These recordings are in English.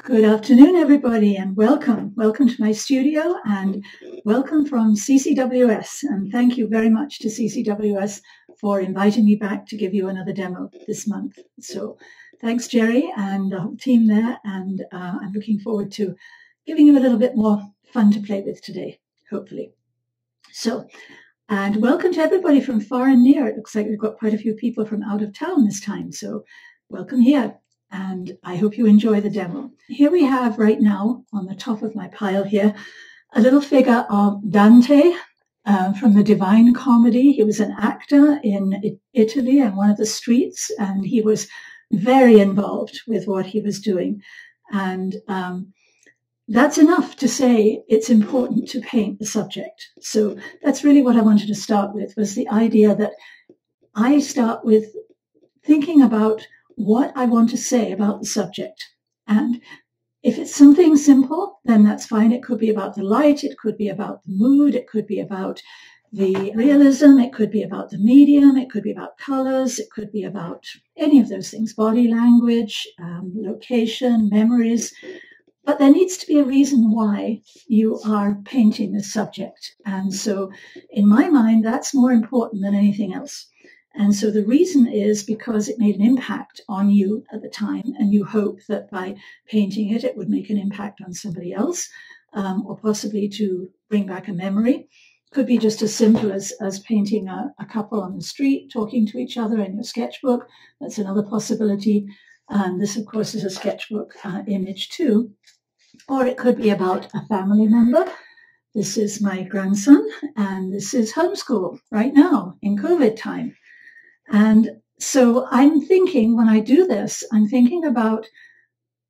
Good afternoon, everybody, and welcome. Welcome to my studio and welcome from CCWS. And thank you very much to CCWS for inviting me back to give you another demo this month. So thanks, Jerry, and the whole team there. And uh, I'm looking forward to giving you a little bit more fun to play with today, hopefully. So, and welcome to everybody from far and near. It looks like we've got quite a few people from out of town this time. So welcome here and I hope you enjoy the demo. Here we have right now on the top of my pile here a little figure of Dante uh, from the Divine Comedy. He was an actor in Italy on one of the streets and he was very involved with what he was doing. And um, that's enough to say it's important to paint the subject. So that's really what I wanted to start with was the idea that I start with thinking about what I want to say about the subject. And if it's something simple, then that's fine. It could be about the light, it could be about the mood, it could be about the realism, it could be about the medium, it could be about colors, it could be about any of those things, body language, um, location, memories. But there needs to be a reason why you are painting the subject. And so in my mind, that's more important than anything else. And so the reason is because it made an impact on you at the time, and you hope that by painting it, it would make an impact on somebody else, um, or possibly to bring back a memory. Could be just as simple as, as painting a, a couple on the street talking to each other in your sketchbook. That's another possibility. And this, of course, is a sketchbook uh, image too. Or it could be about a family member. This is my grandson, and this is homeschool right now in COVID time. And so I'm thinking when I do this, I'm thinking about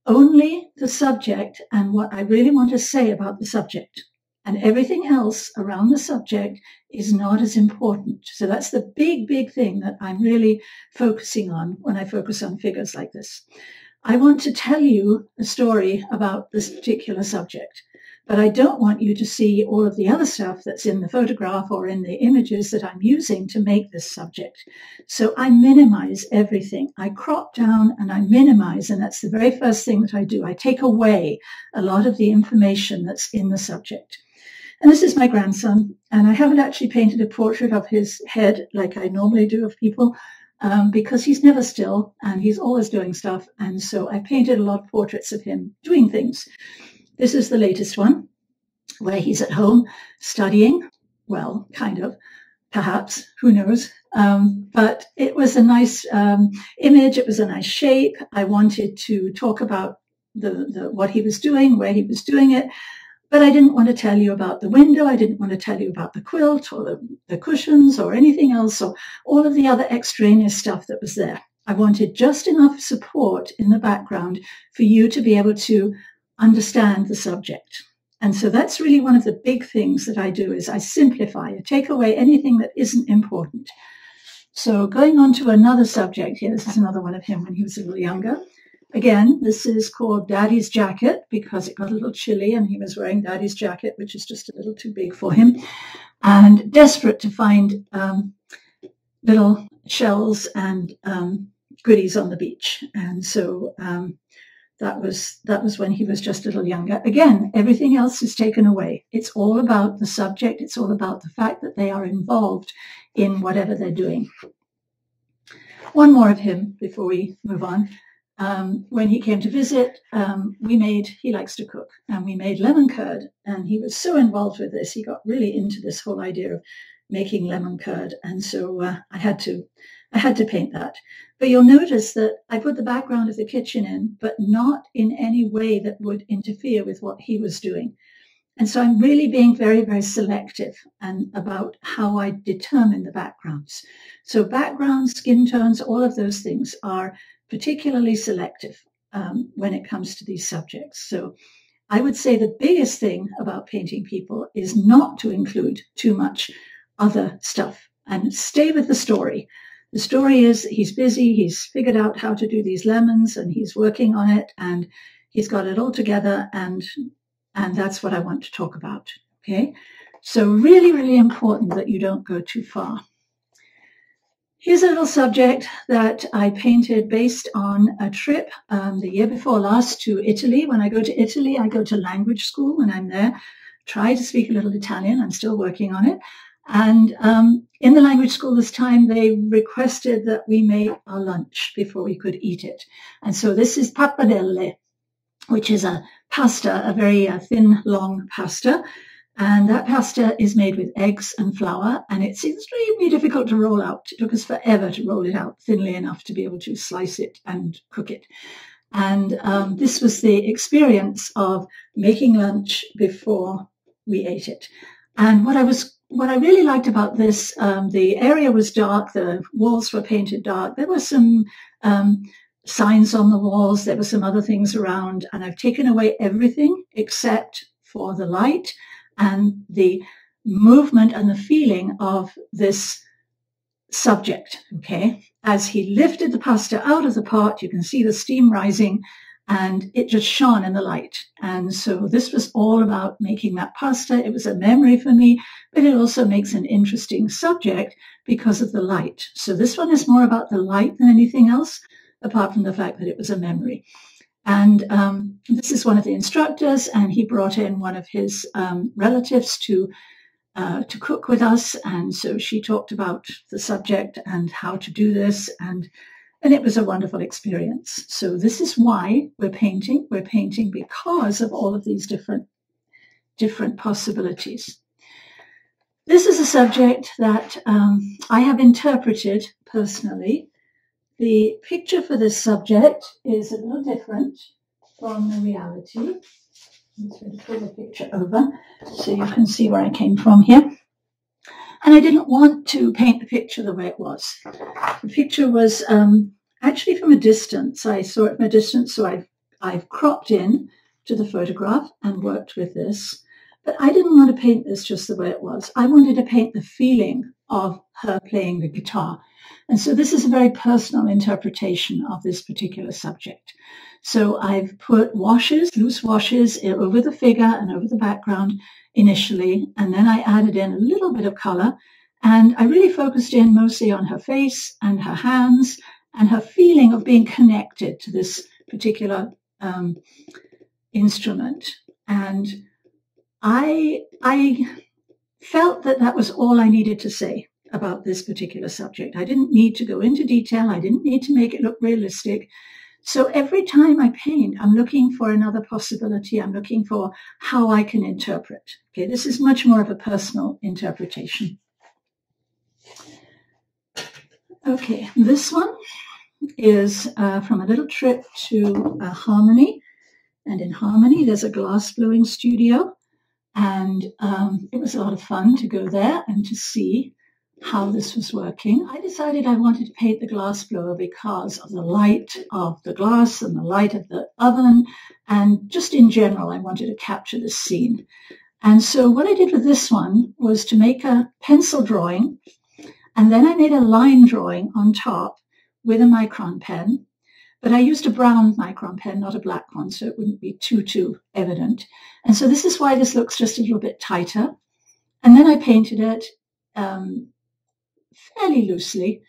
only the subject and what I really want to say about the subject. And everything else around the subject is not as important. So that's the big, big thing that I'm really focusing on when I focus on figures like this. I want to tell you a story about this particular subject. But I don't want you to see all of the other stuff that's in the photograph or in the images that I'm using to make this subject. So I minimize everything. I crop down and I minimize, and that's the very first thing that I do. I take away a lot of the information that's in the subject. And this is my grandson, and I haven't actually painted a portrait of his head like I normally do of people. Um, because he's never still and he's always doing stuff. And so I painted a lot of portraits of him doing things. This is the latest one where he's at home studying. Well, kind of, perhaps, who knows. Um, but it was a nice um, image. It was a nice shape. I wanted to talk about the, the, what he was doing, where he was doing it. But I didn't want to tell you about the window. I didn't want to tell you about the quilt or the, the cushions or anything else or all of the other extraneous stuff that was there. I wanted just enough support in the background for you to be able to understand the subject. And so that's really one of the big things that I do is I simplify, I take away anything that isn't important. So going on to another subject here, this is another one of him when he was a little younger. Again, this is called Daddy's Jacket because it got a little chilly and he was wearing Daddy's jacket, which is just a little too big for him, and desperate to find um, little shells and um, goodies on the beach. And so um, that was that was when he was just a little younger. Again, everything else is taken away. It's all about the subject. It's all about the fact that they are involved in whatever they're doing. One more of him before we move on. Um, when he came to visit, um, we made, he likes to cook, and we made lemon curd. And he was so involved with this, he got really into this whole idea of making lemon curd. And so uh, I had to I had to paint that. But you'll notice that I put the background of the kitchen in, but not in any way that would interfere with what he was doing. And so I'm really being very, very selective and about how I determine the backgrounds. So backgrounds, skin tones, all of those things are particularly selective um, when it comes to these subjects. So I would say the biggest thing about painting people is not to include too much other stuff and stay with the story. The story is he's busy, he's figured out how to do these lemons and he's working on it and he's got it all together and and that's what I want to talk about. Okay. So really, really important that you don't go too far. Here's a little subject that I painted based on a trip um, the year before last to Italy. When I go to Italy, I go to language school when I'm there. Try to speak a little Italian. I'm still working on it. And um, in the language school this time, they requested that we make our lunch before we could eat it. And so this is pappardelle, which is a pasta, a very uh, thin, long pasta. And that pasta is made with eggs and flour, and it's extremely difficult to roll out. It took us forever to roll it out thinly enough to be able to slice it and cook it. And um, this was the experience of making lunch before we ate it. And what I was, what I really liked about this, um, the area was dark, the walls were painted dark. There were some um, signs on the walls, there were some other things around, and I've taken away everything except for the light and the movement and the feeling of this subject. Okay. As he lifted the pasta out of the pot, you can see the steam rising and it just shone in the light. And so this was all about making that pasta. It was a memory for me, but it also makes an interesting subject because of the light. So this one is more about the light than anything else, apart from the fact that it was a memory. And um, this is one of the instructors, and he brought in one of his um, relatives to uh, to cook with us. And so she talked about the subject and how to do this, and and it was a wonderful experience. So this is why we're painting. We're painting because of all of these different different possibilities. This is a subject that um, I have interpreted personally the picture for this subject is a little different from the reality. I'm going to pull the picture over so you can see where I came from here. And I didn't want to paint the picture the way it was. The picture was um, actually from a distance. I saw it from a distance, so I've, I've cropped in to the photograph and worked with this. But I didn't want to paint this just the way it was. I wanted to paint the feeling of her playing the guitar. And so this is a very personal interpretation of this particular subject. So I've put washes, loose washes over the figure and over the background initially, and then I added in a little bit of color. And I really focused in mostly on her face and her hands and her feeling of being connected to this particular um, instrument. And I, I felt that that was all I needed to say about this particular subject. I didn't need to go into detail. I didn't need to make it look realistic. So every time I paint, I'm looking for another possibility. I'm looking for how I can interpret. Okay, this is much more of a personal interpretation. Okay, this one is uh, from a little trip to uh, Harmony. And in Harmony, there's a glass blowing studio. And um, it was a lot of fun to go there and to see how this was working. I decided I wanted to paint the glass blower because of the light of the glass and the light of the oven. And just in general, I wanted to capture the scene. And so what I did with this one was to make a pencil drawing. And then I made a line drawing on top with a micron pen. But I used a brown micron pen, not a black one, so it wouldn't be too, too evident. And so this is why this looks just a little bit tighter. And then I painted it um, fairly loosely.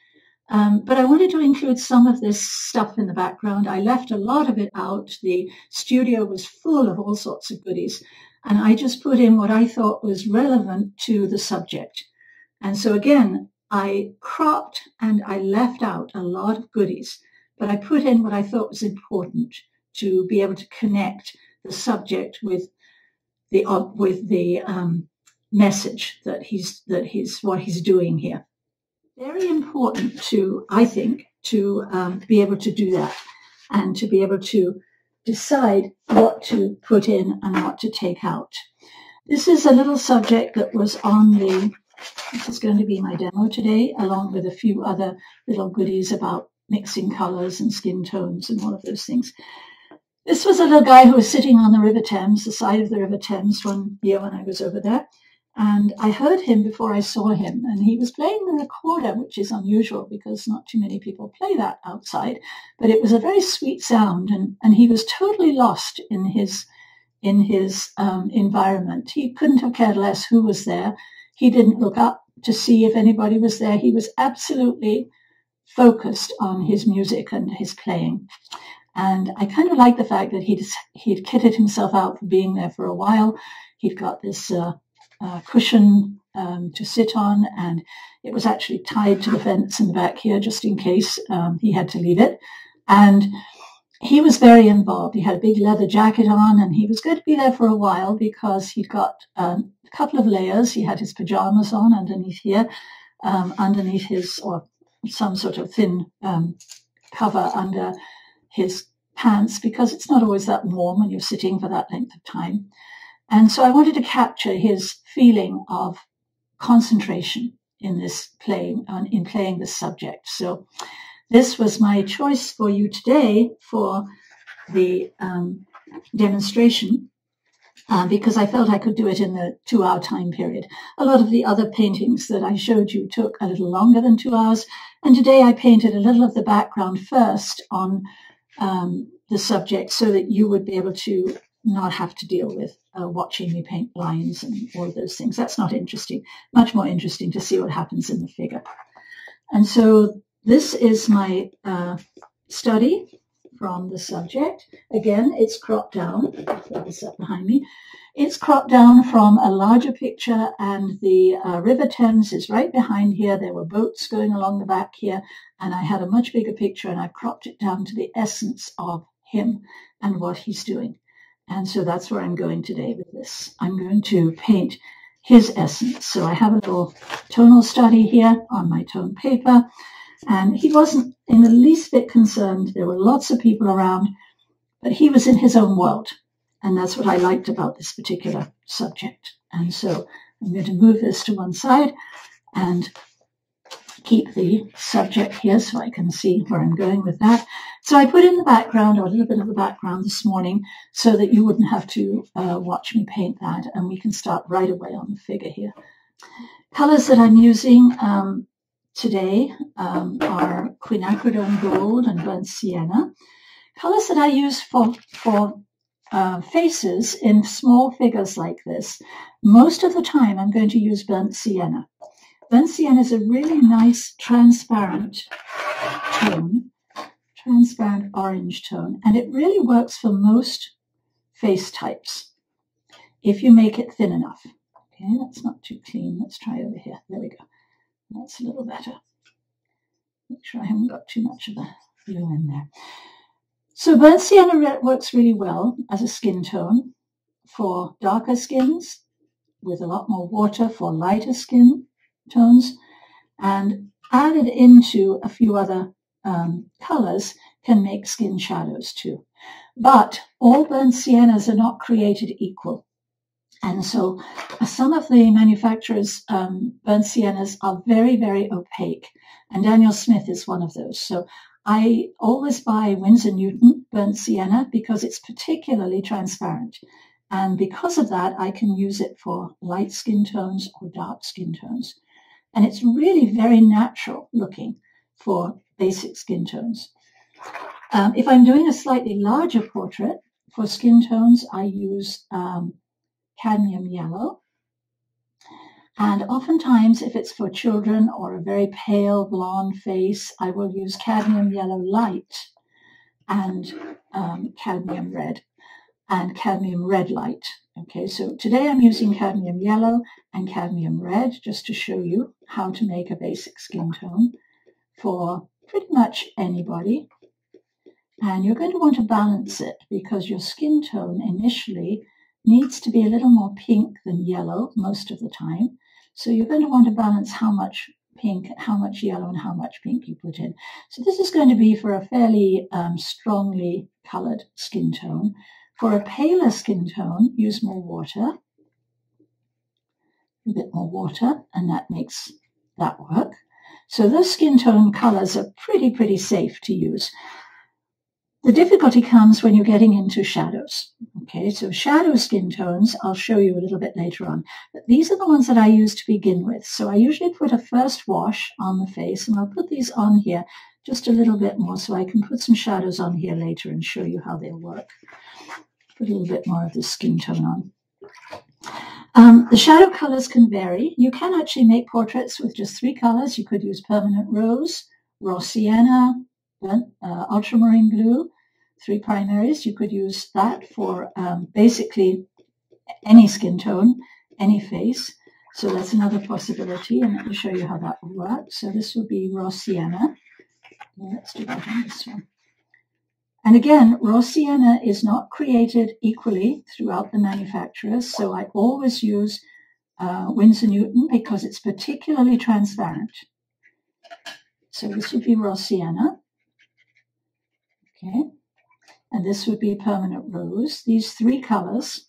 Um, but I wanted to include some of this stuff in the background. I left a lot of it out. The studio was full of all sorts of goodies. And I just put in what I thought was relevant to the subject. And so again, I cropped and I left out a lot of goodies, but I put in what I thought was important to be able to connect the subject with the with the um, message that he's that he's what he's doing here very important to, I think, to um, be able to do that and to be able to decide what to put in and what to take out. This is a little subject that was on the, this is going to be my demo today, along with a few other little goodies about mixing colors and skin tones and all of those things. This was a little guy who was sitting on the River Thames, the side of the River Thames one year when I was over there. And I heard him before I saw him, and he was playing the recorder, which is unusual because not too many people play that outside. But it was a very sweet sound, and, and he was totally lost in his in his um, environment. He couldn't have cared less who was there. He didn't look up to see if anybody was there. He was absolutely focused on his music and his playing. And I kind of like the fact that he'd, he'd kitted himself out for being there for a while. He'd got this uh, uh, cushion um, to sit on, and it was actually tied to the fence in the back here just in case um, he had to leave it. And he was very involved. He had a big leather jacket on, and he was going to be there for a while because he'd got um, a couple of layers. He had his pajamas on underneath here, um, underneath his, or some sort of thin um, cover under his pants because it's not always that warm when you're sitting for that length of time. And so I wanted to capture his feeling of concentration in this playing, in playing this subject. So this was my choice for you today for the um, demonstration uh, because I felt I could do it in the two hour time period. A lot of the other paintings that I showed you took a little longer than two hours. And today I painted a little of the background first on um, the subject so that you would be able to not have to deal with uh, watching me paint lines and all those things. That's not interesting. Much more interesting to see what happens in the figure. And so this is my uh, study from the subject. Again, it's cropped down. This up behind me. It's cropped down from a larger picture and the uh, River Thames is right behind here. There were boats going along the back here and I had a much bigger picture and I cropped it down to the essence of him and what he's doing. And so that's where I'm going today with this. I'm going to paint his essence. So I have a little tonal study here on my tone paper. And he wasn't in the least bit concerned. There were lots of people around, but he was in his own world. And that's what I liked about this particular subject. And so I'm going to move this to one side and keep the subject here so I can see where I'm going with that. So I put in the background or a little bit of the background this morning so that you wouldn't have to uh, watch me paint that and we can start right away on the figure here. Colors that I'm using, um, today um, are quinacridone gold and burnt sienna. Colors that I use for, for uh, faces in small figures like this. Most of the time I'm going to use burnt sienna. Burnt sienna is a really nice transparent tone, transparent orange tone, and it really works for most face types if you make it thin enough. Okay, that's not too clean. Let's try over here. There we go. That's a little better. Make sure I haven't got too much of the blue in there. So burnt sienna works really well as a skin tone for darker skins with a lot more water for lighter skin tones and added into a few other um, colors can make skin shadows too. But all burnt siennas are not created equal. And so uh, some of the manufacturers' um, burnt siennas are very, very opaque. And Daniel Smith is one of those. So I always buy Winsor Newton burnt sienna because it's particularly transparent. And because of that, I can use it for light skin tones or dark skin tones. And it's really very natural looking for basic skin tones. Um, if I'm doing a slightly larger portrait for skin tones, I use um, cadmium yellow. And oftentimes, if it's for children or a very pale blonde face, I will use cadmium yellow light and um, cadmium red and cadmium red light. Okay, so today I'm using cadmium yellow and cadmium red just to show you how to make a basic skin tone for pretty much anybody. And you're going to want to balance it because your skin tone initially needs to be a little more pink than yellow most of the time. So you're going to want to balance how much pink, how much yellow, and how much pink you put in. So this is going to be for a fairly um, strongly colored skin tone. For a paler skin tone, use more water, a bit more water, and that makes that work. So those skin tone colors are pretty, pretty safe to use. The difficulty comes when you're getting into shadows. Okay, so shadow skin tones, I'll show you a little bit later on. But these are the ones that I use to begin with. So I usually put a first wash on the face, and I'll put these on here just a little bit more so I can put some shadows on here later and show you how they'll work. Put a little bit more of the skin tone on. Um, the shadow colors can vary. You can actually make portraits with just three colors. You could use permanent rose, raw sienna, uh, ultramarine blue, three primaries. You could use that for um, basically any skin tone, any face. So that's another possibility, and let me show you how that would work. So this would be raw sienna. Let's do that on this one. And again, raw sienna is not created equally throughout the manufacturers, so I always use uh, Winsor Newton because it's particularly transparent. So this would be raw sienna. Okay. And this would be permanent rose. These three colors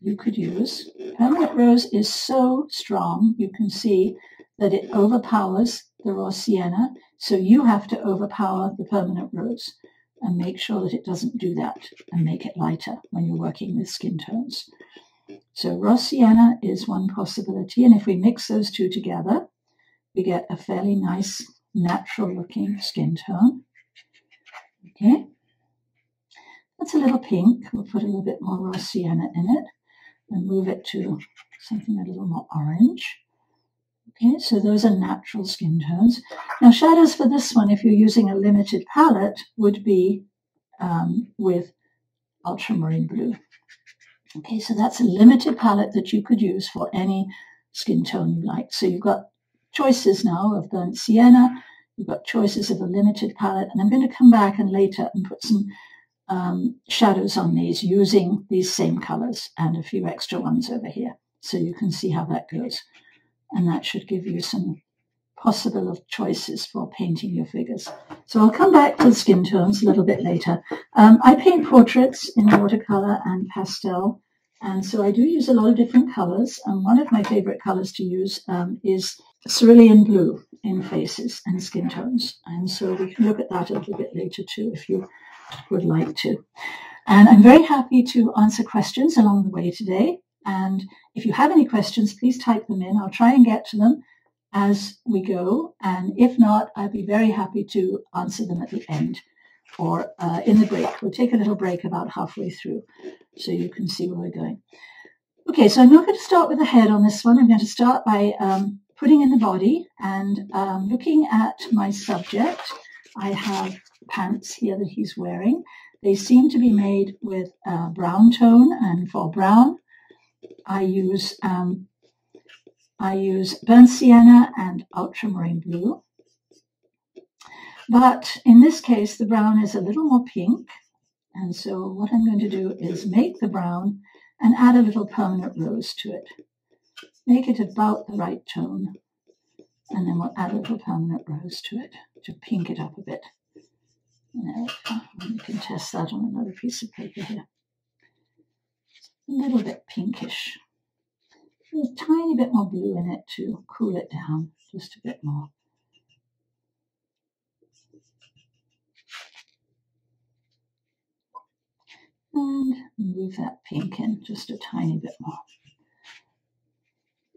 you could use. Permanent rose is so strong, you can see that it overpowers the raw sienna. So you have to overpower the permanent rose and make sure that it doesn't do that and make it lighter when you're working with skin tones. So raw sienna is one possibility. And if we mix those two together, we get a fairly nice natural looking skin tone. Okay. That's a little pink. We'll put a little bit more raw sienna in it and move it to something a little more orange. Okay, so those are natural skin tones. Now shadows for this one, if you're using a limited palette, would be um, with ultramarine blue. Okay, so that's a limited palette that you could use for any skin tone you like. So you've got choices now of burnt sienna, you've got choices of a limited palette, and I'm going to come back and later and put some um, shadows on these using these same colors and a few extra ones over here. So you can see how that goes. And that should give you some possible choices for painting your figures. So I'll come back to the skin tones a little bit later. Um, I paint portraits in watercolor and pastel. And so I do use a lot of different colors. And one of my favorite colors to use um, is cerulean blue in faces and skin tones. And so we can look at that a little bit later too if you would like to. And I'm very happy to answer questions along the way today. And if you have any questions, please type them in. I'll try and get to them as we go. And if not, I'd be very happy to answer them at the end or uh, in the break. We'll take a little break about halfway through so you can see where we're going. Okay, so I'm not going to start with the head on this one. I'm going to start by um, putting in the body and um, looking at my subject. I have pants here that he's wearing. They seem to be made with a brown tone, and for brown, I use um, I use burnt sienna and ultramarine blue. But in this case, the brown is a little more pink. And so what I'm going to do is make the brown and add a little permanent rose to it. Make it about the right tone. And then we'll add a little permanent rose to it to pink it up a bit. There we can test that on another piece of paper here. A little bit pinkish. A tiny bit more blue in it to cool it down just a bit more. And move that pink in just a tiny bit more.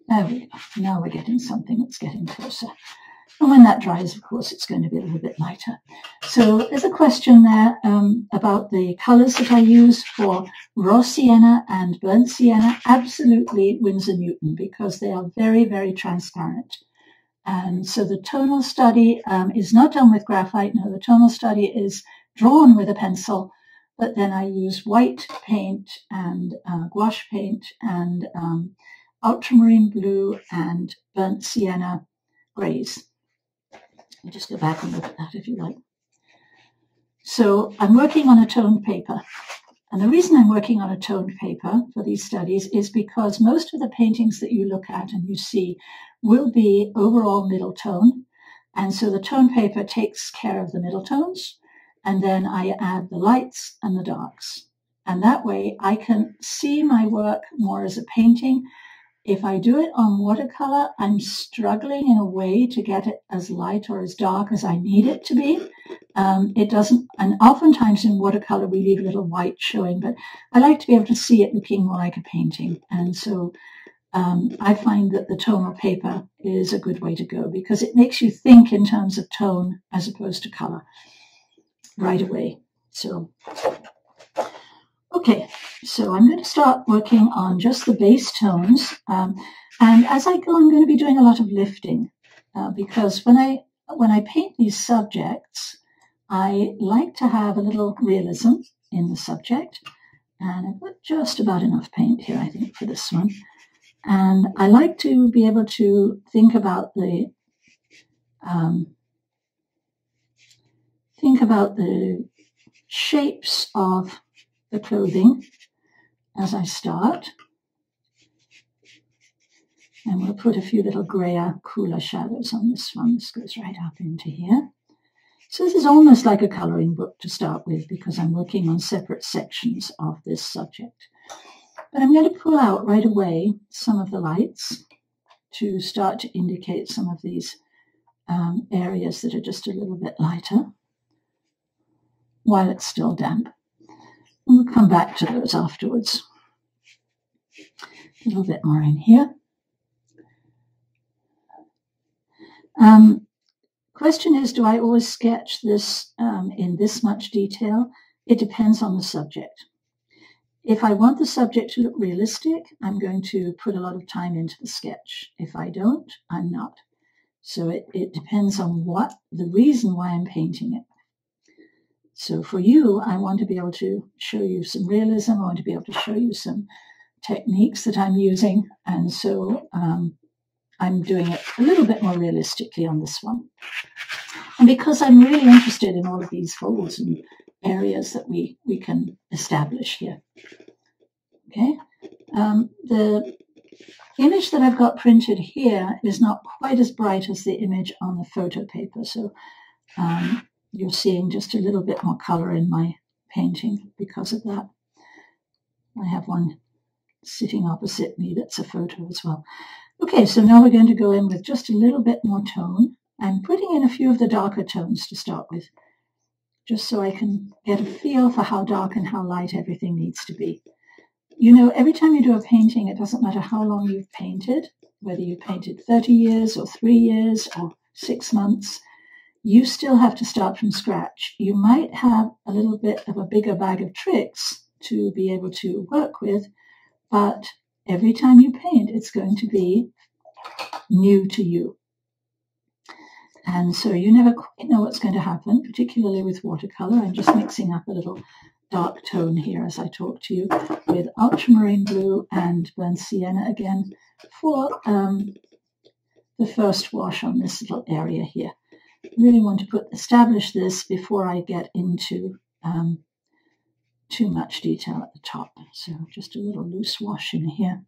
There we go. Now we're getting something that's getting closer. And when that dries, of course, it's going to be a little bit lighter. So there's a question there um, about the colors that I use for raw sienna and burnt sienna. Absolutely Winsor Newton because they are very, very transparent. And so the tonal study um, is not done with graphite. No, the tonal study is drawn with a pencil, but then I use white paint and uh, gouache paint and um, ultramarine blue and burnt sienna grays. Just go back and look at that if you like. So I'm working on a toned paper. And the reason I'm working on a toned paper for these studies is because most of the paintings that you look at and you see will be overall middle tone. And so the tone paper takes care of the middle tones. And then I add the lights and the darks. And that way I can see my work more as a painting if I do it on watercolor, I'm struggling in a way to get it as light or as dark as I need it to be. Um, it doesn't, and oftentimes in watercolor we leave a little white showing, but I like to be able to see it looking more like a painting. And so um, I find that the tonal paper is a good way to go because it makes you think in terms of tone as opposed to color right away. So Okay, so I'm going to start working on just the base tones. Um, and as I go, I'm going to be doing a lot of lifting uh, because when I when I paint these subjects, I like to have a little realism in the subject. And I've got just about enough paint here, I think, for this one. And I like to be able to think about the um, think about the shapes of the clothing as I start. And we'll put a few little grayer, cooler shadows on this one. This goes right up into here. So this is almost like a coloring book to start with because I'm working on separate sections of this subject. But I'm going to pull out right away some of the lights to start to indicate some of these um, areas that are just a little bit lighter while it's still damp. And we'll come back to those afterwards. A little bit more in here. Um, question is, do I always sketch this um, in this much detail? It depends on the subject. If I want the subject to look realistic, I'm going to put a lot of time into the sketch. If I don't, I'm not. So it, it depends on what the reason why I'm painting it. So for you, I want to be able to show you some realism. I want to be able to show you some techniques that I'm using. And so um, I'm doing it a little bit more realistically on this one. And because I'm really interested in all of these folds and areas that we, we can establish here. Okay, um, the image that I've got printed here is not quite as bright as the image on the photo paper. So um, you're seeing just a little bit more color in my painting because of that. I have one sitting opposite me that's a photo as well. Okay, so now we're going to go in with just a little bit more tone. I'm putting in a few of the darker tones to start with, just so I can get a feel for how dark and how light everything needs to be. You know, every time you do a painting, it doesn't matter how long you've painted, whether you painted 30 years or three years or six months, you still have to start from scratch. You might have a little bit of a bigger bag of tricks to be able to work with, but every time you paint, it's going to be new to you. And so you never quite know what's going to happen, particularly with watercolor. I'm just mixing up a little dark tone here as I talk to you with ultramarine blue and burnt sienna again for um, the first wash on this little area here I really want to put establish this before I get into um, too much detail at the top. So just a little loose wash in here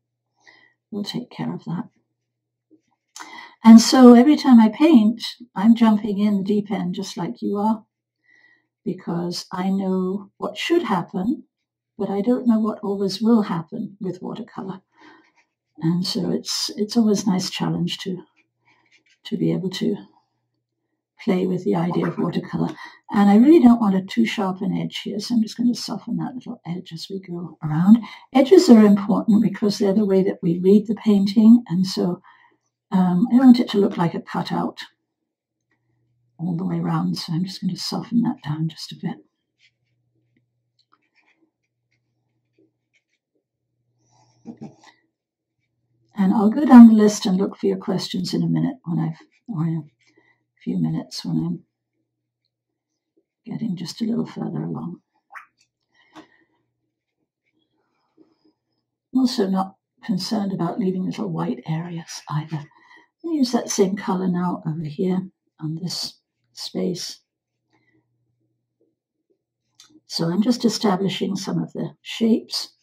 We'll take care of that. And so every time I paint, I'm jumping in the deep end just like you are because I know what should happen, but I don't know what always will happen with watercolor. And so it's it's always a nice challenge to to be able to play with the idea of watercolor. And I really don't want a too sharp an edge here, so I'm just going to soften that little edge as we go around. Edges are important because they're the way that we read the painting, and so um, I want it to look like a cutout all the way around, so I'm just going to soften that down just a bit. And I'll go down the list and look for your questions in a minute when I've, few minutes when I'm getting just a little further along. I'm also not concerned about leaving little white areas either. I use that same color now over here on this space. So I'm just establishing some of the shapes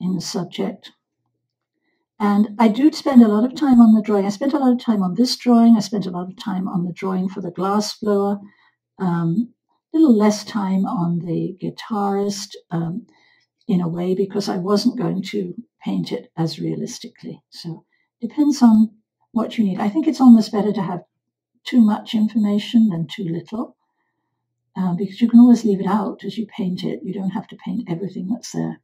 in the subject and I do spend a lot of time on the drawing. I spent a lot of time on this drawing. I spent a lot of time on the drawing for the glass blower. Um, a little less time on the guitarist um, in a way because I wasn't going to paint it as realistically. So it depends on what you need. I think it's almost better to have too much information than too little uh, because you can always leave it out as you paint it. You don't have to paint everything that's there.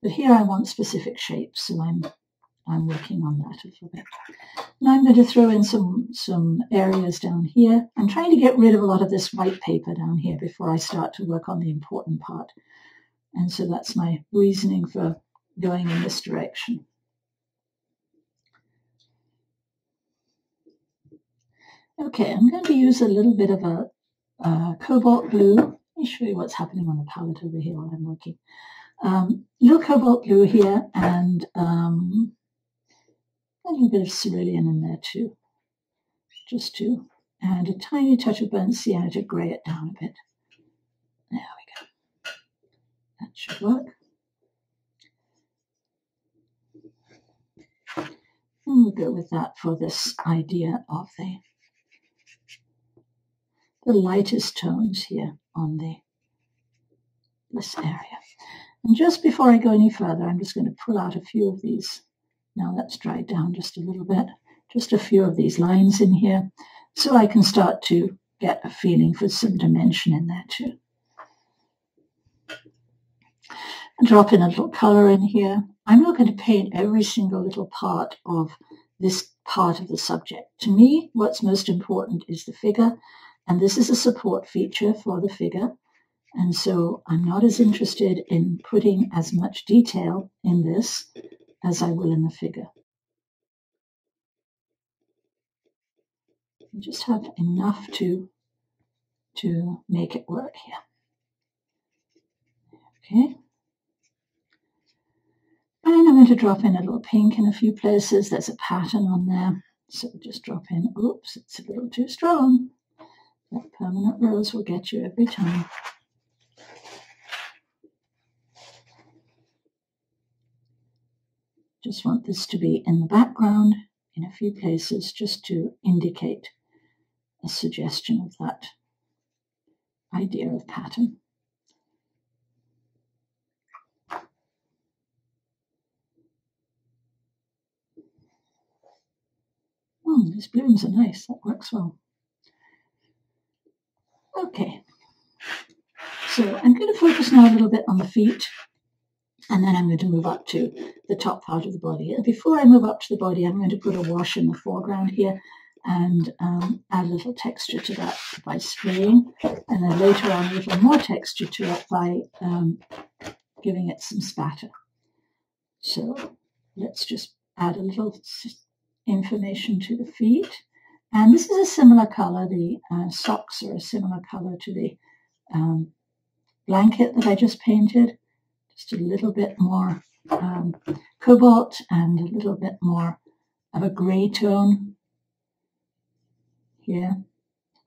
But here I want specific shapes, so I'm I'm working on that a little bit. Now I'm going to throw in some, some areas down here. I'm trying to get rid of a lot of this white paper down here before I start to work on the important part. And so that's my reasoning for going in this direction. Okay, I'm going to use a little bit of a, a cobalt blue. Let me show you what's happening on the palette over here while I'm working. Um, little cobalt blue here and um, a little bit of cerulean in there too, just to, and a tiny touch of burnt sienna to grey it down a bit. There we go. That should work. And we'll go with that for this idea of the, the lightest tones here on the this area. And just before I go any further, I'm just going to pull out a few of these. Now that's dried down just a little bit. Just a few of these lines in here so I can start to get a feeling for some dimension in there too. drop in a little color in here. I'm not going to paint every single little part of this part of the subject. To me, what's most important is the figure, and this is a support feature for the figure. And so I'm not as interested in putting as much detail in this as I will in the figure. You just have enough to, to make it work here. Okay. And I'm going to drop in a little pink in a few places. There's a pattern on there. So just drop in, oops, it's a little too strong. That permanent rose will get you every time. Just want this to be in the background in a few places just to indicate a suggestion of that idea of pattern. Oh, these blooms are nice. That works well. Okay. So I'm going to focus now a little bit on the feet and then I'm going to move up to the top part of the body. Before I move up to the body, I'm going to put a wash in the foreground here and um, add a little texture to that by spraying, and then later on a little more texture to it by um, giving it some spatter. So let's just add a little information to the feet. And this is a similar color. The uh, socks are a similar color to the um, blanket that I just painted just a little bit more um, cobalt and a little bit more of a grey tone here.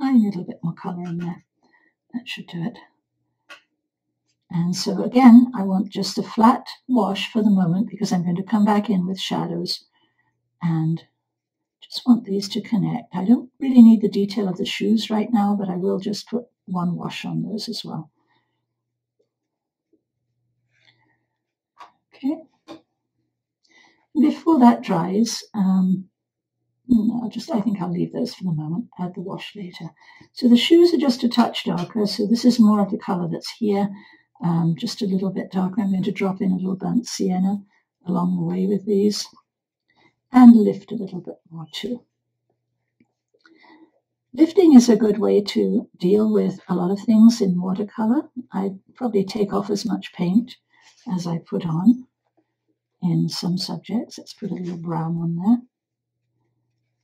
Tiny little bit more colour in there. That should do it. And so again, I want just a flat wash for the moment because I'm going to come back in with shadows and just want these to connect. I don't really need the detail of the shoes right now, but I will just put one wash on those as well. Okay. Before that dries, um, I'll just, I think I'll leave those for the moment, add the wash later. So the shoes are just a touch darker, so this is more of the colour that's here, um, just a little bit darker. I'm going to drop in a little burnt sienna along the way with these and lift a little bit more too. Lifting is a good way to deal with a lot of things in watercolor. I probably take off as much paint as I put on in some subjects. Let's put a little brown on there.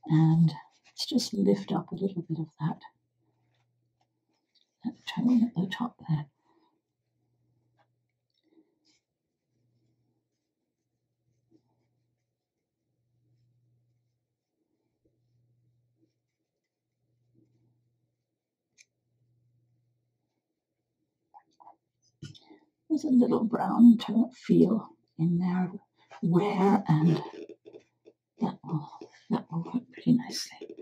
And let's just lift up a little bit of that, that tone at the top there. There's a little brown feel in there where and that will, that will work pretty nicely.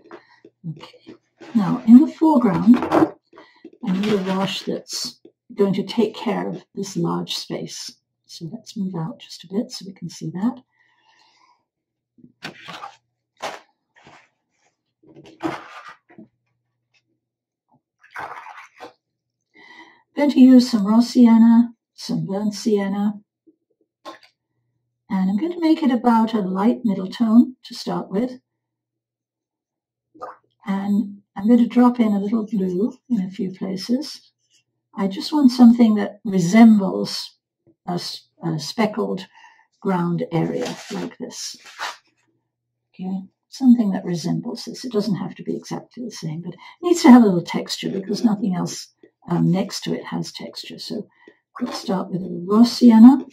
Okay, now in the foreground, I need a wash that's going to take care of this large space. So let's move out just a bit so we can see that. I'm going to use some raw sienna, some burnt sienna, I'm going to make it about a light middle tone to start with. And I'm going to drop in a little blue in a few places. I just want something that resembles a, a speckled ground area like this. Okay, something that resembles this. It doesn't have to be exactly the same, but it needs to have a little texture because nothing else um, next to it has texture. So let's start with a raw sienna.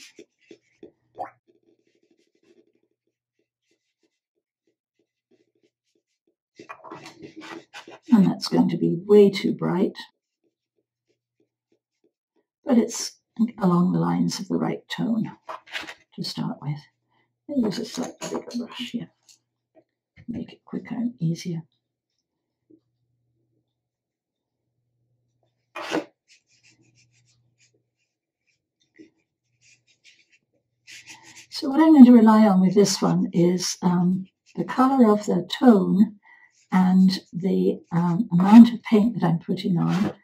And that's going to be way too bright. But it's along the lines of the right tone to start with. I use a slightly bigger brush here. Make it quicker and easier. So what I'm going to rely on with this one is um, the color of the tone and the um, amount of paint that I'm putting on,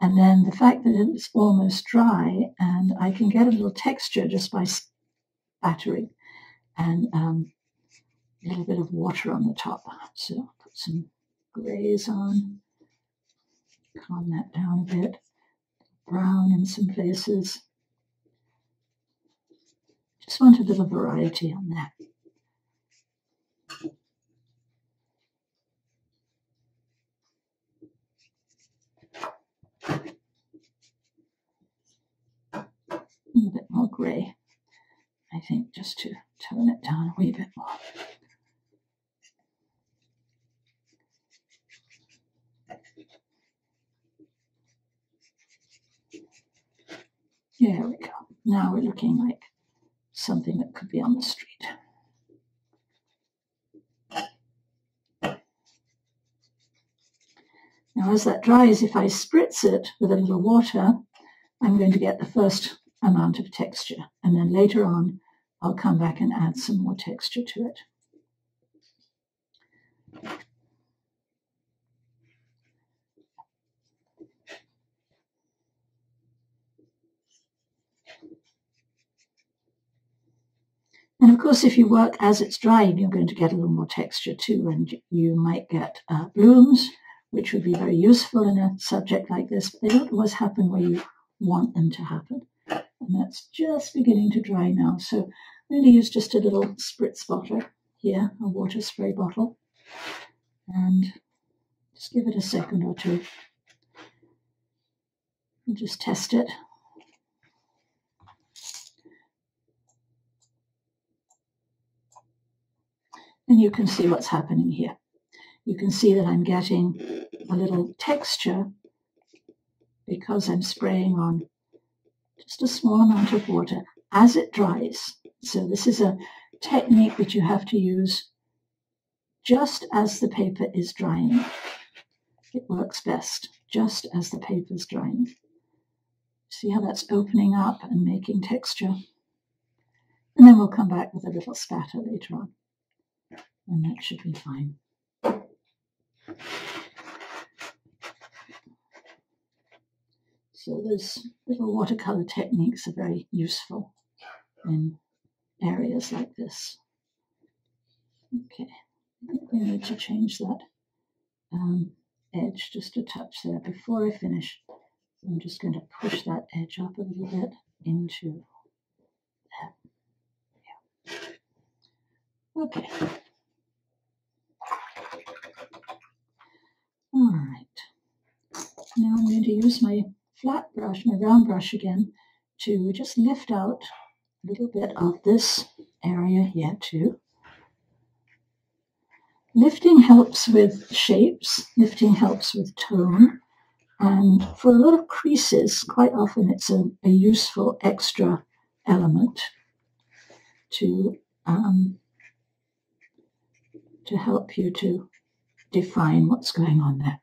and then the fact that it's almost dry and I can get a little texture just by spattering and um, a little bit of water on the top. So I'll put some grays on, calm that down a bit, brown in some places. Just want a little variety on that. A little bit more grey, I think, just to tone it down a wee bit more. There we go. Now we're looking like something that could be on the street. Now as that dries, if I spritz it with a little water, I'm going to get the first amount of texture. And then later on, I'll come back and add some more texture to it. And of course, if you work as it's drying, you're going to get a little more texture too, and you might get uh, blooms, which would be very useful in a subject like this, but they don't always happen where you want them to happen. And that's just beginning to dry now. So I'm going to use just a little spritz bottle here, a water spray bottle, and just give it a second or two. And just test it. And you can see what's happening here. You can see that I'm getting a little texture because I'm spraying on just a small amount of water as it dries. So this is a technique that you have to use just as the paper is drying. It works best just as the paper is drying. See how that's opening up and making texture? And then we'll come back with a little spatter later on and that should be fine. So those little watercolor techniques are very useful in areas like this. Okay, I think we need to change that um, edge just a touch there before I finish. I'm just going to push that edge up a little bit into that. Yeah. Okay. All right. Now I'm going to use my flat brush, my round brush again, to just lift out a little bit of this area here too. Lifting helps with shapes, lifting helps with tone, and for a lot of creases, quite often it's a, a useful extra element to um, to help you to define what's going on there.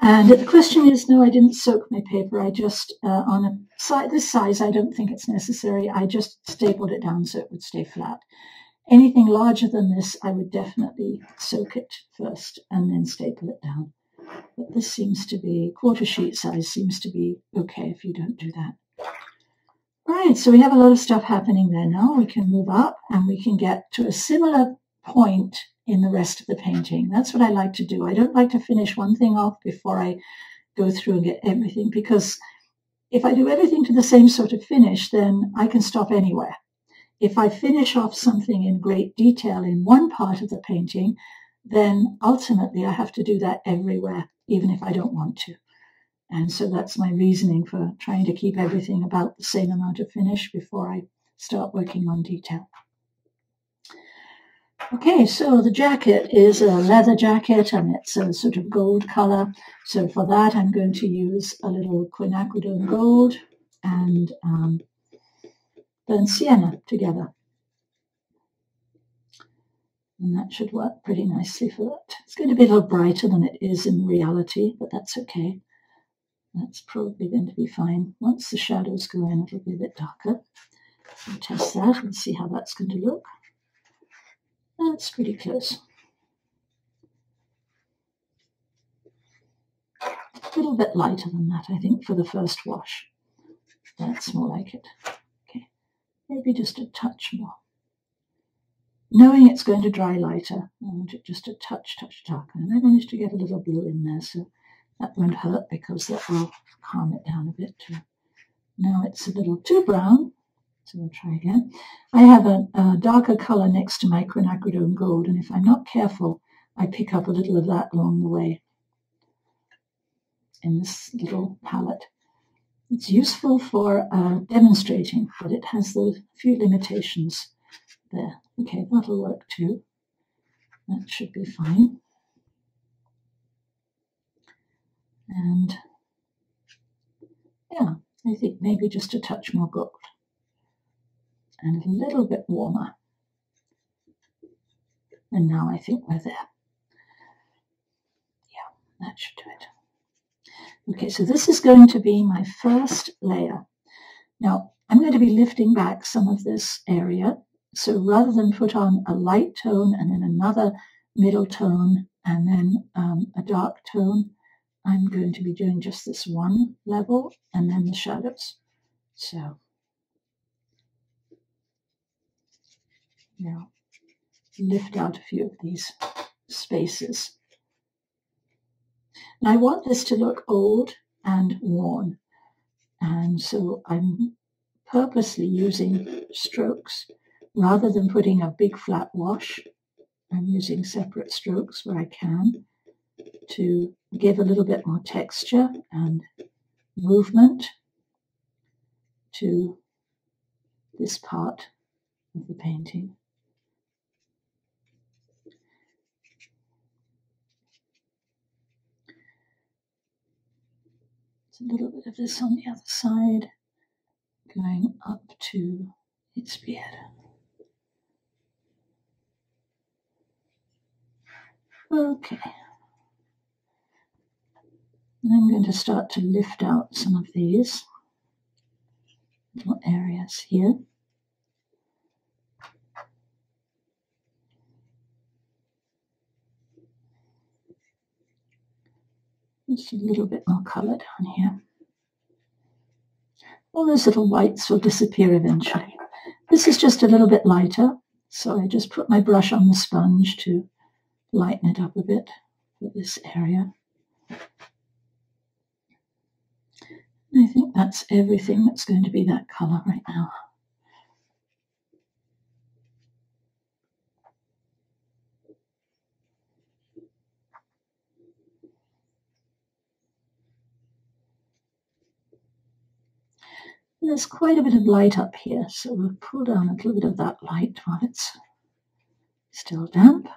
And the question is, no, I didn't soak my paper. I just, uh, on a side this size, I don't think it's necessary. I just stapled it down so it would stay flat. Anything larger than this, I would definitely soak it first and then staple it down. But this seems to be, quarter sheet size seems to be okay if you don't do that. Right, so we have a lot of stuff happening there now. We can move up and we can get to a similar point in the rest of the painting. That's what I like to do. I don't like to finish one thing off before I go through and get everything because if I do everything to the same sort of finish, then I can stop anywhere. if I finish off something in great detail in one part of the painting, then ultimately I have to do that everywhere, even if I don't want to. And so that's my reasoning for trying to keep everything about the same amount of finish before I start working on detail. Okay, so the jacket is a leather jacket and it's a sort of gold color. So for that, I'm going to use a little quinacridone gold and um, burnt sienna together. And that should work pretty nicely for that. It's going to be a little brighter than it is in reality, but that's okay. That's probably going to be fine. Once the shadows go in, it'll be a bit darker. We'll test that and see how that's going to look. That's pretty close. A little bit lighter than that, I think, for the first wash. That's more like it. Okay, maybe just a touch more. Knowing it's going to dry lighter, I want it just a touch, touch darker. And I managed to get a little blue in there, so that won't hurt because that will calm it down a bit too. Now it's a little too brown, so we'll try again. I have a, a darker color next to my quinacridone gold, and if I'm not careful, I pick up a little of that along the way in this little palette. It's useful for uh, demonstrating, but it has the few limitations there. Okay, that'll work too. That should be fine. And yeah, I think maybe just a touch more gold and a little bit warmer. And now I think we're there. Yeah, that should do it. Okay, so this is going to be my first layer. Now, I'm going to be lifting back some of this area. So rather than put on a light tone and then another middle tone and then um, a dark tone, I'm going to be doing just this one level and then the shadows. So now lift out a few of these spaces. And I want this to look old and worn. And so I'm purposely using strokes rather than putting a big flat wash. I'm using separate strokes where I can to give a little bit more texture and movement to this part of the painting. A little bit of this on the other side, going up to its beard. Okay. And I'm going to start to lift out some of these little areas here. Just a little bit more colour down here. All those little whites will disappear eventually. This is just a little bit lighter, so I just put my brush on the sponge to lighten it up a bit for this area. I think that's everything that's going to be that colour right now. There's quite a bit of light up here, so we'll pull down a little bit of that light while it's still damp.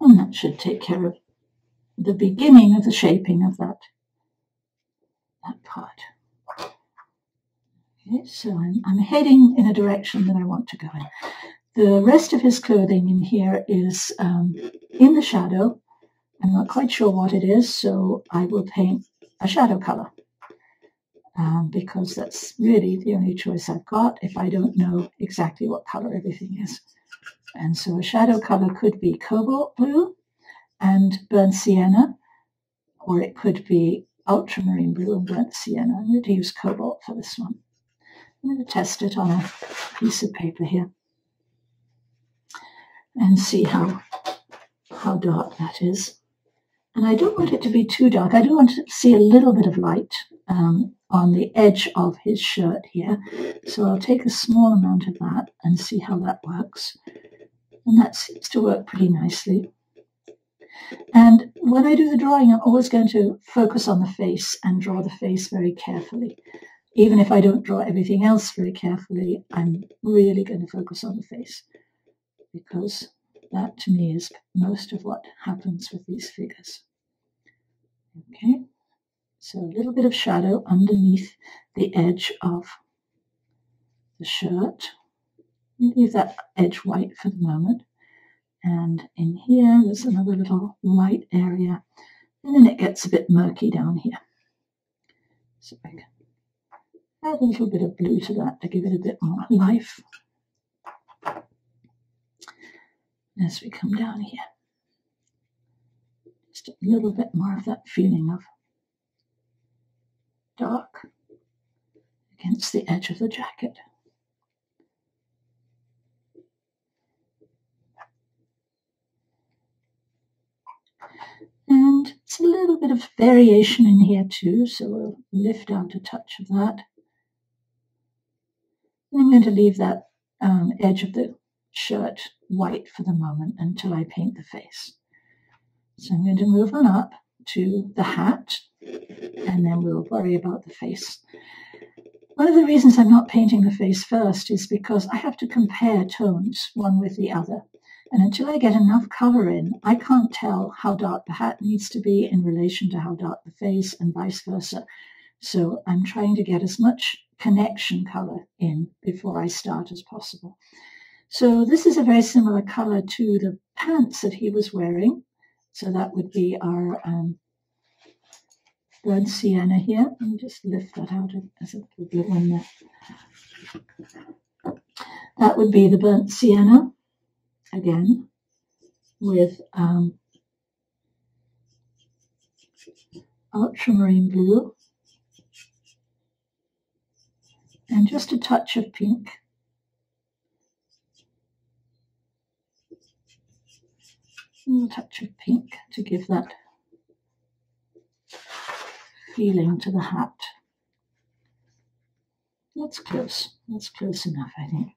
And that should take care of the beginning of the shaping of that, that part. Okay, so I'm, I'm heading in a direction that I want to go in. The rest of his clothing in here is um, in the shadow. I'm not quite sure what it is, so I will paint a shadow color um, because that's really the only choice I've got if I don't know exactly what color everything is. And so a shadow color could be cobalt blue and burnt sienna, or it could be ultramarine blue and burnt sienna. I'm going to use cobalt for this one. I'm going to test it on a piece of paper here and see how how dark that is. And I don't want it to be too dark. I do want to see a little bit of light um, on the edge of his shirt here. So I'll take a small amount of that and see how that works. And that seems to work pretty nicely. And when I do the drawing, I'm always going to focus on the face and draw the face very carefully. Even if I don't draw everything else very carefully, I'm really going to focus on the face because that to me is most of what happens with these figures. Okay, so a little bit of shadow underneath the edge of the shirt. Leave that edge white for the moment. And in here, there's another little light area. And then it gets a bit murky down here. So I can add a little bit of blue to that to give it a bit more life. As we come down here. Just a little bit more of that feeling of dark against the edge of the jacket. And it's a little bit of variation in here too, so we'll lift out a touch of that. I'm going to leave that um, edge of the shirt white for the moment until I paint the face. So I'm going to move on up to the hat, and then we'll worry about the face. One of the reasons I'm not painting the face first is because I have to compare tones one with the other. And until I get enough color in, I can't tell how dark the hat needs to be in relation to how dark the face and vice versa. So I'm trying to get as much connection color in before I start as possible. So this is a very similar color to the pants that he was wearing. So that would be our um, burnt sienna here. Let me just lift that out as a little one there. That would be the burnt sienna again with um, ultramarine blue and just a touch of pink. A touch of pink to give that feeling to the hat. That's close. That's close enough, I think.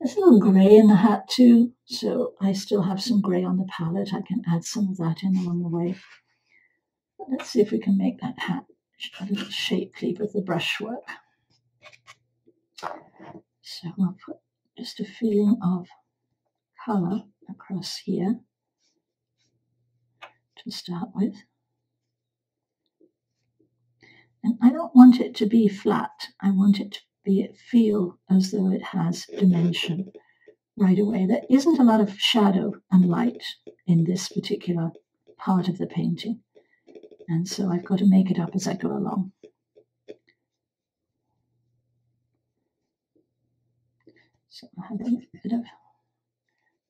There's a little grey in the hat too, so I still have some grey on the palette. I can add some of that in along the way. But let's see if we can make that hat a little shapely with the brushwork. So I'll put just a feeling of colour across here to start with. And I don't want it to be flat. I want it to be feel as though it has dimension right away. There isn't a lot of shadow and light in this particular part of the painting. And so I've got to make it up as I go along. So I have a bit of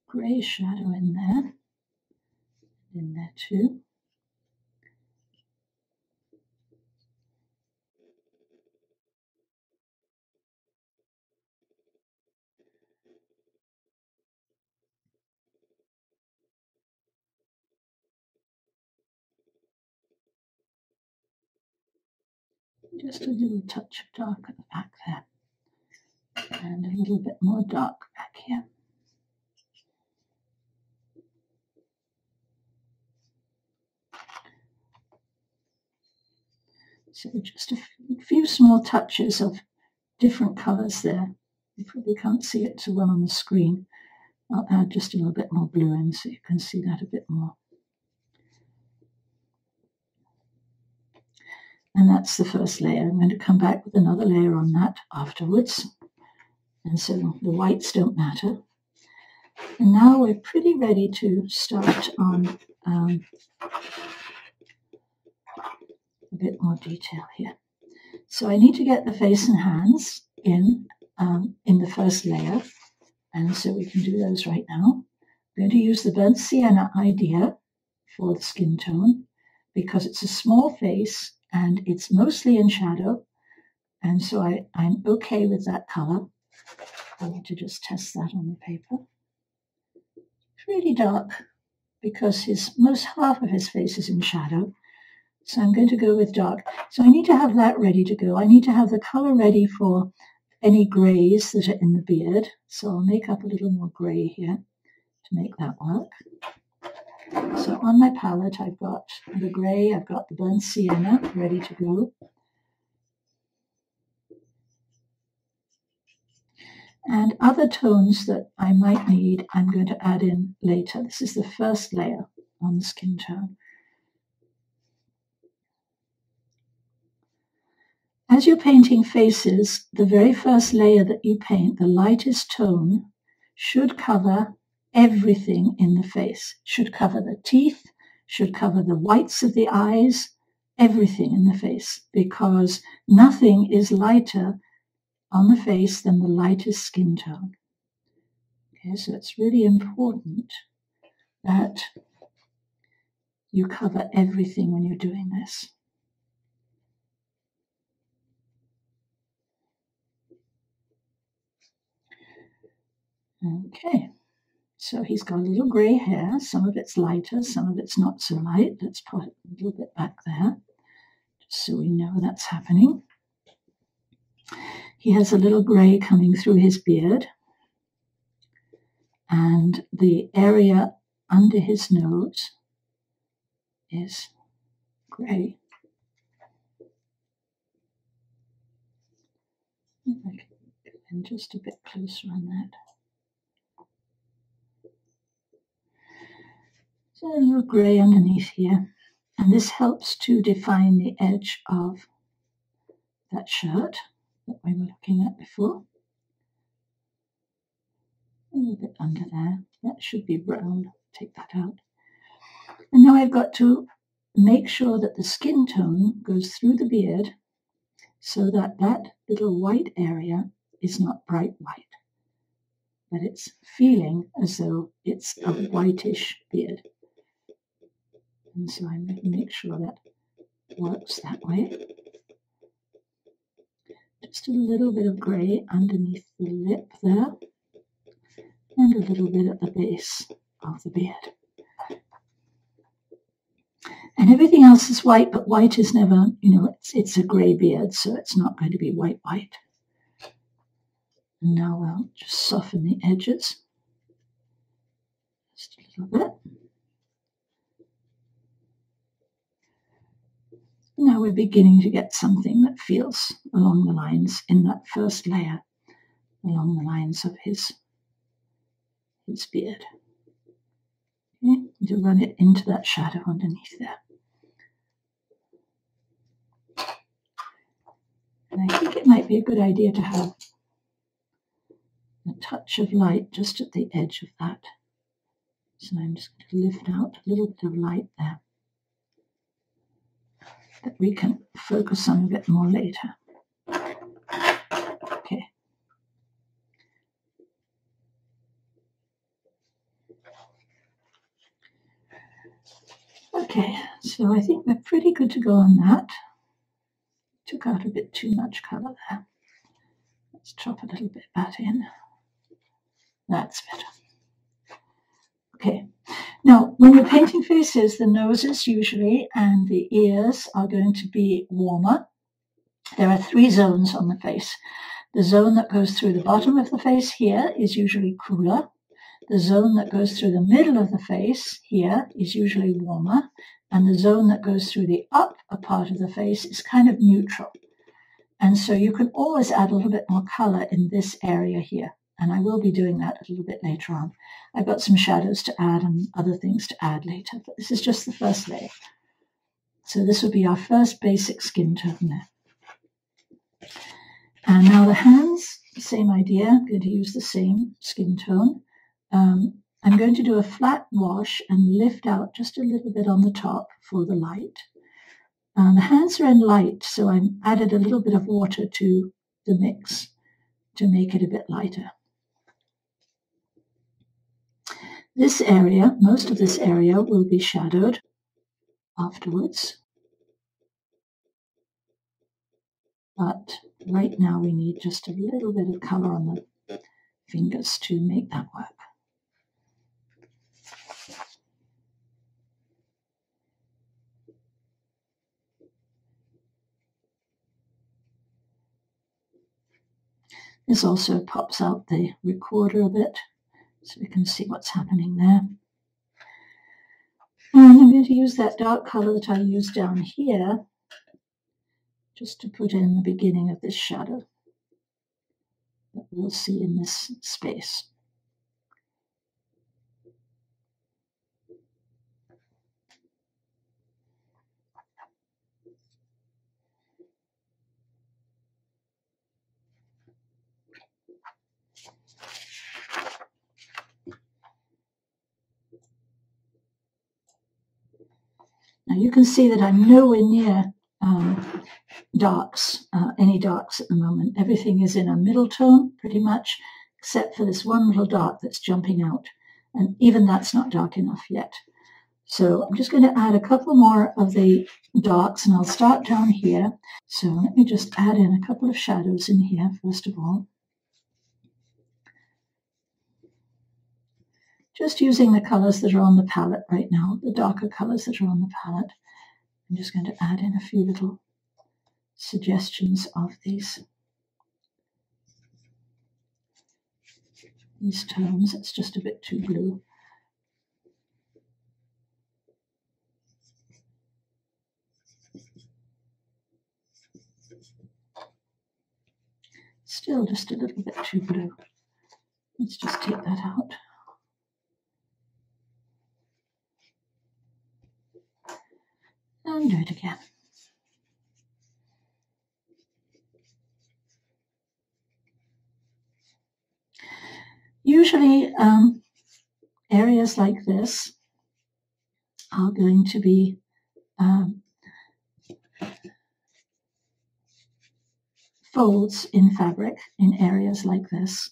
grey shadow in there, in there too. just a little touch of dark at the back there and a little bit more dark back here. So just a few small touches of different colours there. You probably can't see it too well on the screen. I'll add just a little bit more blue in so you can see that a bit more. And that's the first layer. I'm going to come back with another layer on that afterwards. And so the whites don't matter. And now we're pretty ready to start on um, a bit more detail here. So I need to get the face and hands in um, in the first layer. And so we can do those right now. I'm going to use the burnt sienna idea for the skin tone because it's a small face and it's mostly in shadow. And so I, I'm okay with that color. I need to just test that on the paper. It's really dark because his most half of his face is in shadow. So I'm going to go with dark. So I need to have that ready to go. I need to have the color ready for any grays that are in the beard. So I'll make up a little more gray here to make that work. So on my palette, I've got the gray, I've got the burnt sienna ready to go. And other tones that I might need, I'm going to add in later. This is the first layer on the skin tone. As you're painting faces, the very first layer that you paint, the lightest tone, should cover everything in the face. Should cover the teeth, should cover the whites of the eyes, everything in the face, because nothing is lighter on the face than the lightest skin tone. Okay, so it's really important that you cover everything when you're doing this. Okay, so he's got a little grey hair. Some of it's lighter, some of it's not so light. Let's put it a little bit back there, just so we know that's happening. He has a little grey coming through his beard, and the area under his nose is grey. And just a bit closer on that. So a little grey underneath here. And this helps to define the edge of that shirt that we were looking at before. A little bit under there. That should be brown. Take that out. And now I've got to make sure that the skin tone goes through the beard so that that little white area is not bright white, but it's feeling as though it's a whitish beard. And so I make sure that works that way. Just a little bit of grey underneath the lip there, and a little bit at the base of the beard. And everything else is white, but white is never, you know, it's, it's a grey beard, so it's not going to be white white. Now we'll just soften the edges just a little bit. Now we're beginning to get something that feels along the lines in that first layer, along the lines of his, his beard. Okay, to run it into that shadow underneath there. And I think it might be a good idea to have a touch of light just at the edge of that. So I'm just going to lift out a little bit of light there that we can focus on a bit more later. Okay. Okay, so I think we're pretty good to go on that. Took out a bit too much colour there. Let's chop a little bit that in. That's better. Okay, now, when you're painting faces, the noses usually and the ears are going to be warmer. There are three zones on the face. The zone that goes through the bottom of the face here is usually cooler. The zone that goes through the middle of the face here is usually warmer. And the zone that goes through the upper part of the face is kind of neutral. And so you can always add a little bit more color in this area here and I will be doing that a little bit later on. I've got some shadows to add and other things to add later, but this is just the first layer. So this will be our first basic skin tone there. And now the hands, same idea, I'm going to use the same skin tone. Um, I'm going to do a flat wash and lift out just a little bit on the top for the light. the hands are in light, so I added a little bit of water to the mix to make it a bit lighter. This area, most of this area, will be shadowed afterwards. But right now we need just a little bit of color on the fingers to make that work. This also pops out the recorder a bit so we can see what's happening there. And I'm going to use that dark color that I used down here just to put in the beginning of this shadow that we'll see in this space. Now you can see that I'm nowhere near um, darks, uh, any darks at the moment. Everything is in a middle tone, pretty much, except for this one little dark that's jumping out. And even that's not dark enough yet. So I'm just going to add a couple more of the darks, and I'll start down here. So let me just add in a couple of shadows in here, first of all. Just using the colors that are on the palette right now, the darker colors that are on the palette. I'm just going to add in a few little suggestions of these these tones. It's just a bit too blue. Still just a little bit too blue. Let's just take that out. Do it again. Usually um, areas like this are going to be um, folds in fabric in areas like this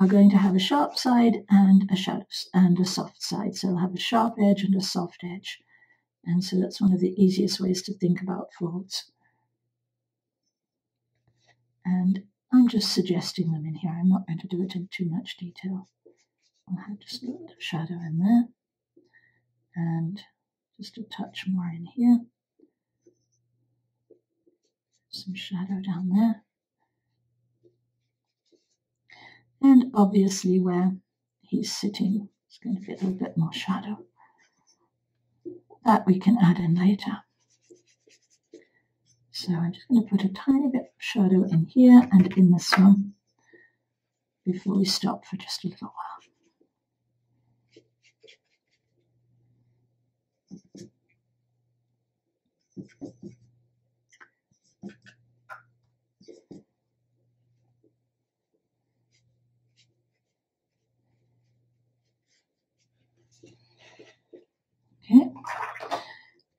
are going to have a sharp side and a shadow and a soft side. So they'll have a sharp edge and a soft edge. And so that's one of the easiest ways to think about folds. And I'm just suggesting them in here. I'm not going to do it in too much detail. I'll have just a little bit of shadow in there. And just a touch more in here. Some shadow down there. And obviously where he's sitting, it's going to be a little bit more shadow. That we can add in later. So I'm just going to put a tiny bit of shadow in here and in this one before we stop for just a little while. Okay.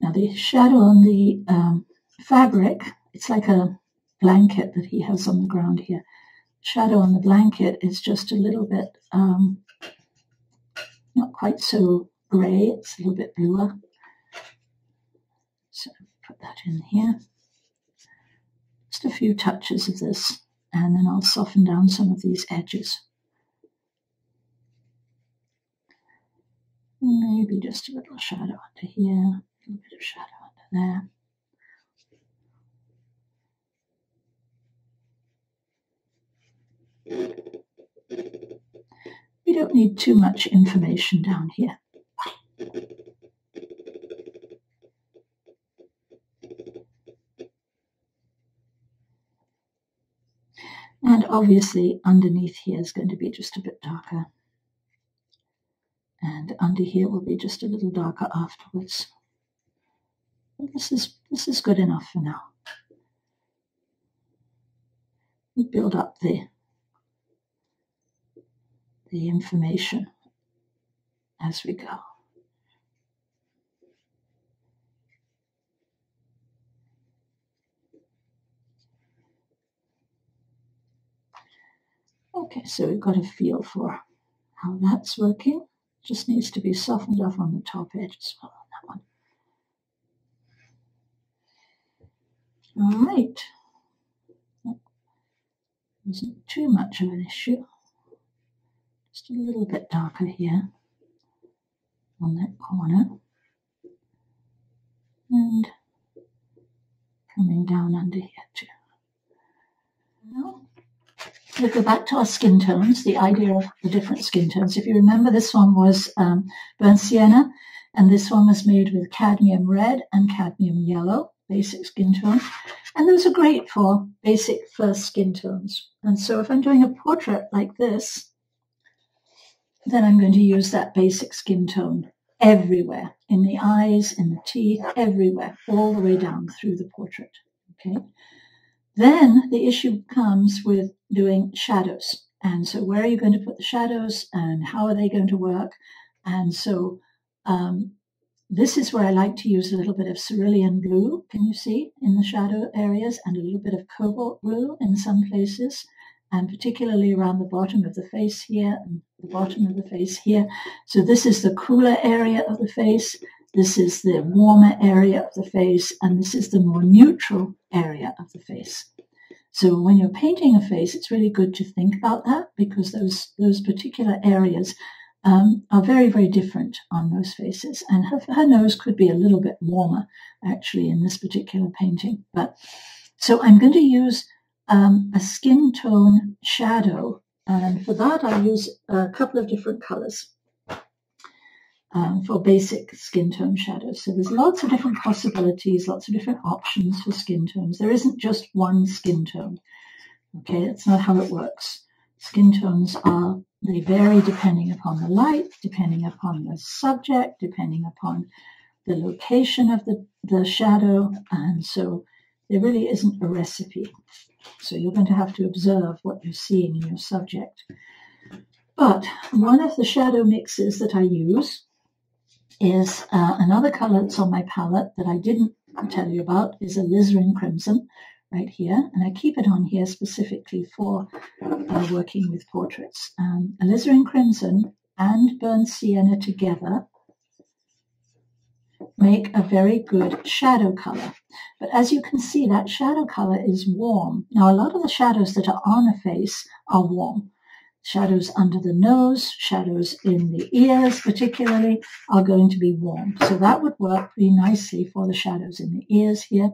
Now the shadow on the um, fabric, it's like a blanket that he has on the ground here. Shadow on the blanket is just a little bit, um, not quite so grey, it's a little bit bluer. So put that in here. Just a few touches of this, and then I'll soften down some of these edges. Maybe just a little shadow under here, a bit of shadow under there. We don't need too much information down here. And obviously underneath here is going to be just a bit darker. And under here will be just a little darker afterwards. This is this is good enough for now. We build up the the information as we go. Okay, so we've got a feel for how that's working. Just needs to be softened up on the top edge as well on that one. All right. Wasn't too much of an issue. Just a little bit darker here on that corner. And coming down under here too. Now, we go back to our skin tones, the idea of the different skin tones. If you remember, this one was um, burnt sienna, and this one was made with cadmium red and cadmium yellow, basic skin tone. And those are great for basic first skin tones. And so if I'm doing a portrait like this, then I'm going to use that basic skin tone everywhere, in the eyes, in the teeth, everywhere, all the way down through the portrait. Okay. Then the issue comes with doing shadows. And so where are you going to put the shadows and how are they going to work? And so um, this is where I like to use a little bit of cerulean blue, can you see, in the shadow areas, and a little bit of cobalt blue in some places, and particularly around the bottom of the face here and the bottom of the face here. So this is the cooler area of the face, this is the warmer area of the face, and this is the more neutral area of the face. So when you're painting a face, it's really good to think about that because those those particular areas um, are very, very different on most faces. And her, her nose could be a little bit warmer, actually, in this particular painting. But so I'm going to use um, a skin tone shadow. And for that, I use a couple of different colors um, for basic skin tone shadows. So there's lots of different possibilities, lots of different options for skin tones. There isn't just one skin tone. Okay, that's not how it works. Skin tones are, they vary depending upon the light, depending upon the subject, depending upon the location of the, the shadow. And so there really isn't a recipe. So you're going to have to observe what you're seeing in your subject. But one of the shadow mixes that I use is uh, another color that's on my palette that I didn't tell you about is alizarin crimson right here. And I keep it on here specifically for uh, working with portraits. Um, alizarin crimson and burnt sienna together make a very good shadow color. But as you can see, that shadow color is warm. Now, a lot of the shadows that are on a face are warm. Shadows under the nose, shadows in the ears particularly are going to be warm. So that would work pretty nicely for the shadows in the ears here.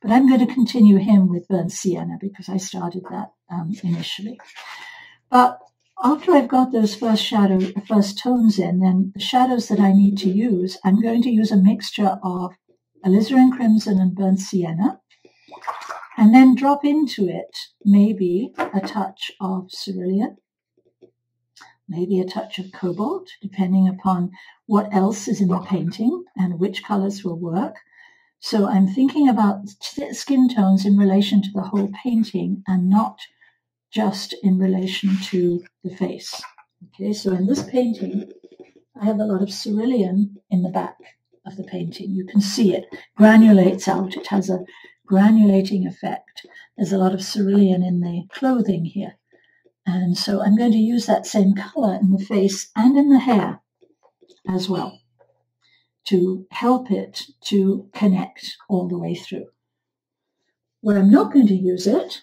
But I'm going to continue him with burnt sienna because I started that um, initially. But after I've got those first shadow, first tones in, then the shadows that I need to use, I'm going to use a mixture of alizarin crimson and burnt sienna, and then drop into it maybe a touch of cerulean, maybe a touch of cobalt, depending upon what else is in the painting and which colors will work. So I'm thinking about skin tones in relation to the whole painting and not just in relation to the face. Okay, so in this painting, I have a lot of cerulean in the back of the painting. You can see it granulates out. It has a granulating effect. There's a lot of cerulean in the clothing here. And so I'm going to use that same color in the face and in the hair as well to help it to connect all the way through. Where I'm not going to use it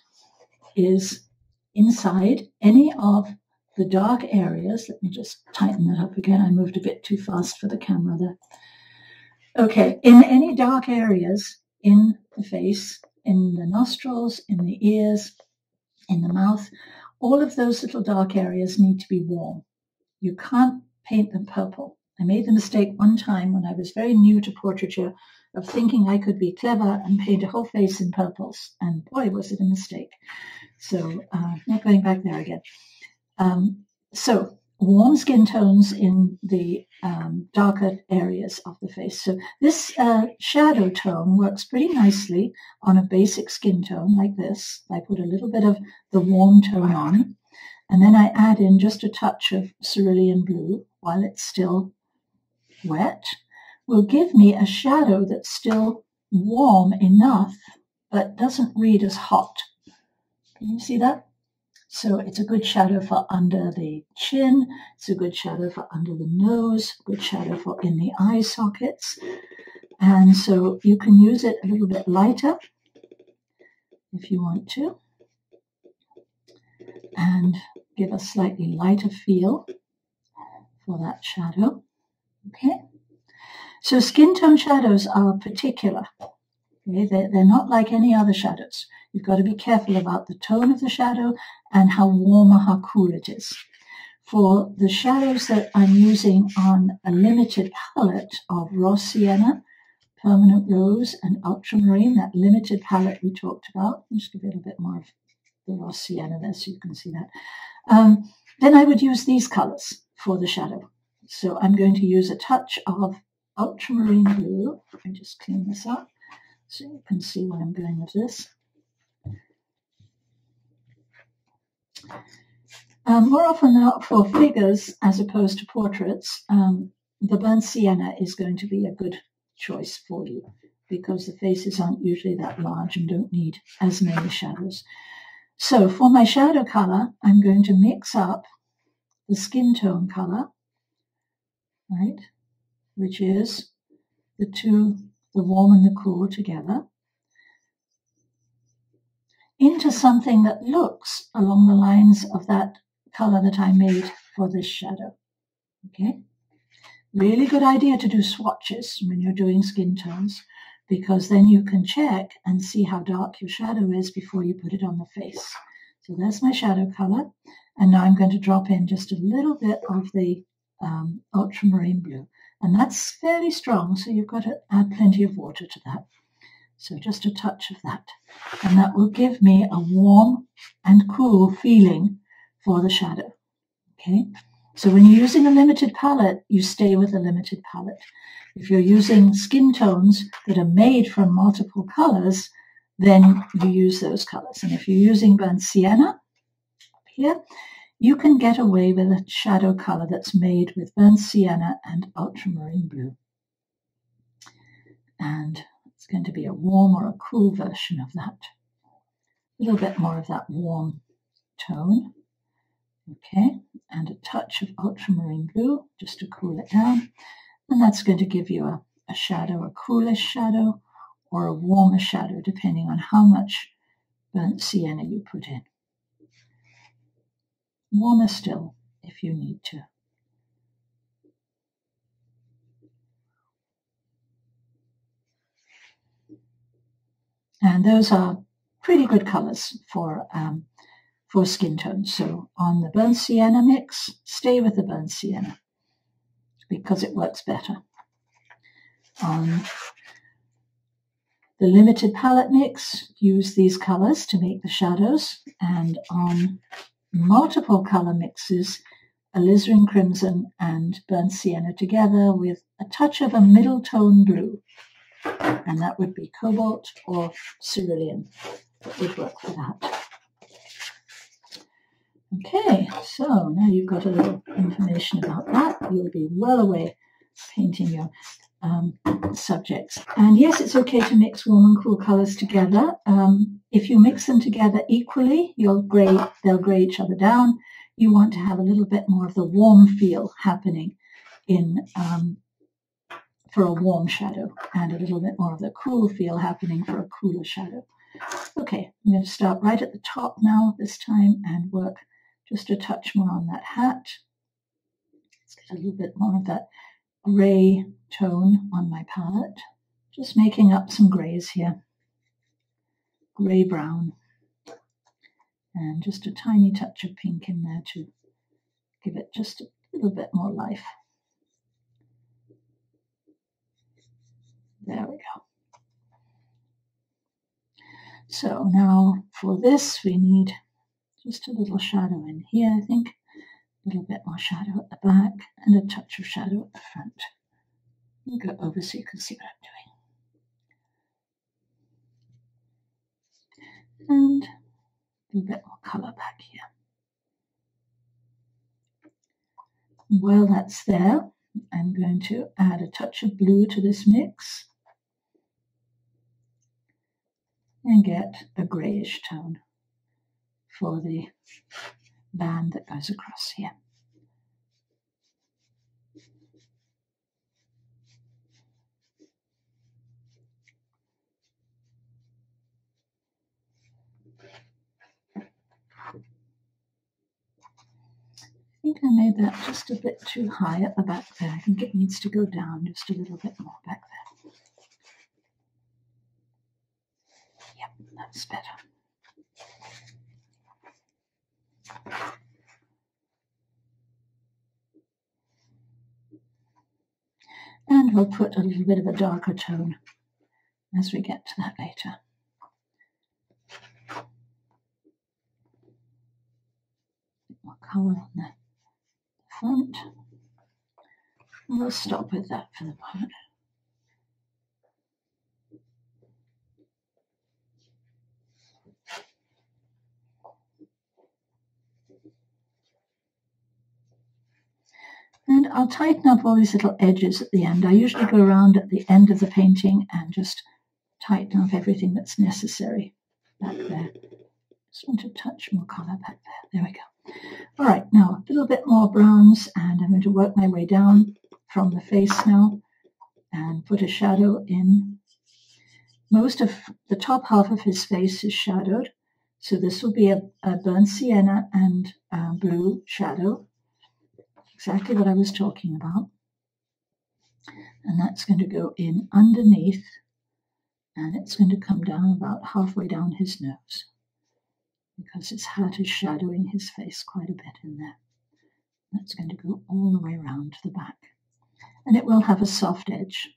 is inside any of the dark areas. Let me just tighten that up again. I moved a bit too fast for the camera there. Okay, in any dark areas in the face, in the nostrils, in the ears, in the mouth, all of those little dark areas need to be warm. You can't paint them purple. I made the mistake one time when I was very new to portraiture of thinking I could be clever and paint a whole face in purples. And boy, was it a mistake. So uh, not going back there again. Um, so warm skin tones in the um, darker areas of the face. So this uh, shadow tone works pretty nicely on a basic skin tone like this. I put a little bit of the warm tone on, and then I add in just a touch of cerulean blue while it's still wet, will give me a shadow that's still warm enough, but doesn't read as hot. Can you see that? So it's a good shadow for under the chin. It's a good shadow for under the nose, good shadow for in the eye sockets. And so you can use it a little bit lighter if you want to and give a slightly lighter feel for that shadow. Okay. So skin tone shadows are particular Okay, they're, they're not like any other shadows. You've got to be careful about the tone of the shadow and how warm or how cool it is. For the shadows that I'm using on a limited palette of raw sienna, permanent rose, and ultramarine, that limited palette we talked about, I'll just give it a little bit more of the raw sienna there so you can see that. Um, then I would use these colors for the shadow. So I'm going to use a touch of ultramarine blue. I just clean this up so you can see where I'm going with this. Um, more often than not for figures as opposed to portraits, um, the burnt sienna is going to be a good choice for you because the faces aren't usually that large and don't need as many shadows. So for my shadow color, I'm going to mix up the skin tone color, right, which is the two, the warm and the cool together, into something that looks along the lines of that color that I made for this shadow. Okay? Really good idea to do swatches when you're doing skin tones because then you can check and see how dark your shadow is before you put it on the face. So that's my shadow color. And now I'm going to drop in just a little bit of the um, ultramarine blue. And that's fairly strong, so you've got to add plenty of water to that. So just a touch of that. And that will give me a warm and cool feeling for the shadow. Okay. So when you're using a limited palette, you stay with a limited palette. If you're using skin tones that are made from multiple colors, then you use those colors. And if you're using burnt sienna up here, you can get away with a shadow color that's made with burnt sienna and ultramarine blue. And going to be a warm or a cool version of that. A little bit more of that warm tone. Okay, and a touch of ultramarine blue just to cool it down. And that's going to give you a, a shadow, a coolish shadow, or a warmer shadow, depending on how much burnt sienna you put in. Warmer still, if you need to. And those are pretty good colors for um, for skin tones. So on the burnt sienna mix, stay with the burnt sienna because it works better. On the limited palette mix, use these colors to make the shadows. And on multiple color mixes, alizarin crimson and burnt sienna together with a touch of a middle tone blue. And that would be cobalt or cerulean that would work for that. Okay, so now you've got a little information about that. You'll be well away painting your um, subjects. And yes, it's okay to mix warm and cool colors together. Um, if you mix them together equally, you'll gray, they'll gray each other down. You want to have a little bit more of the warm feel happening in um, for a warm shadow and a little bit more of the cool feel happening for a cooler shadow. Okay, I'm going to start right at the top now this time and work just a touch more on that hat. Let's get a little bit more of that gray tone on my palette. Just making up some grays here. Gray brown. And just a tiny touch of pink in there to give it just a little bit more life. There we go. So now for this we need just a little shadow in here, I think. A little bit more shadow at the back and a touch of shadow at the front. I'll go over so you can see what I'm doing. And a little bit more colour back here. While that's there, I'm going to add a touch of blue to this mix and get a greyish tone for the band that goes across here. I think I made that just a bit too high at the back there. I think it needs to go down just a little bit more back there. That's better. And we'll put a little bit of a darker tone as we get to that later. More colour on the front. We'll stop with that for the moment. And I'll tighten up all these little edges at the end. I usually go around at the end of the painting and just tighten up everything that's necessary back there. Just want to touch more colour back there. There we go. All right, now a little bit more browns and I'm going to work my way down from the face now and put a shadow in. Most of the top half of his face is shadowed. So this will be a, a burnt sienna and uh, blue shadow exactly what I was talking about. And that's going to go in underneath and it's going to come down about halfway down his nose because his hat is shadowing his face quite a bit in there. That's going to go all the way around to the back. And it will have a soft edge.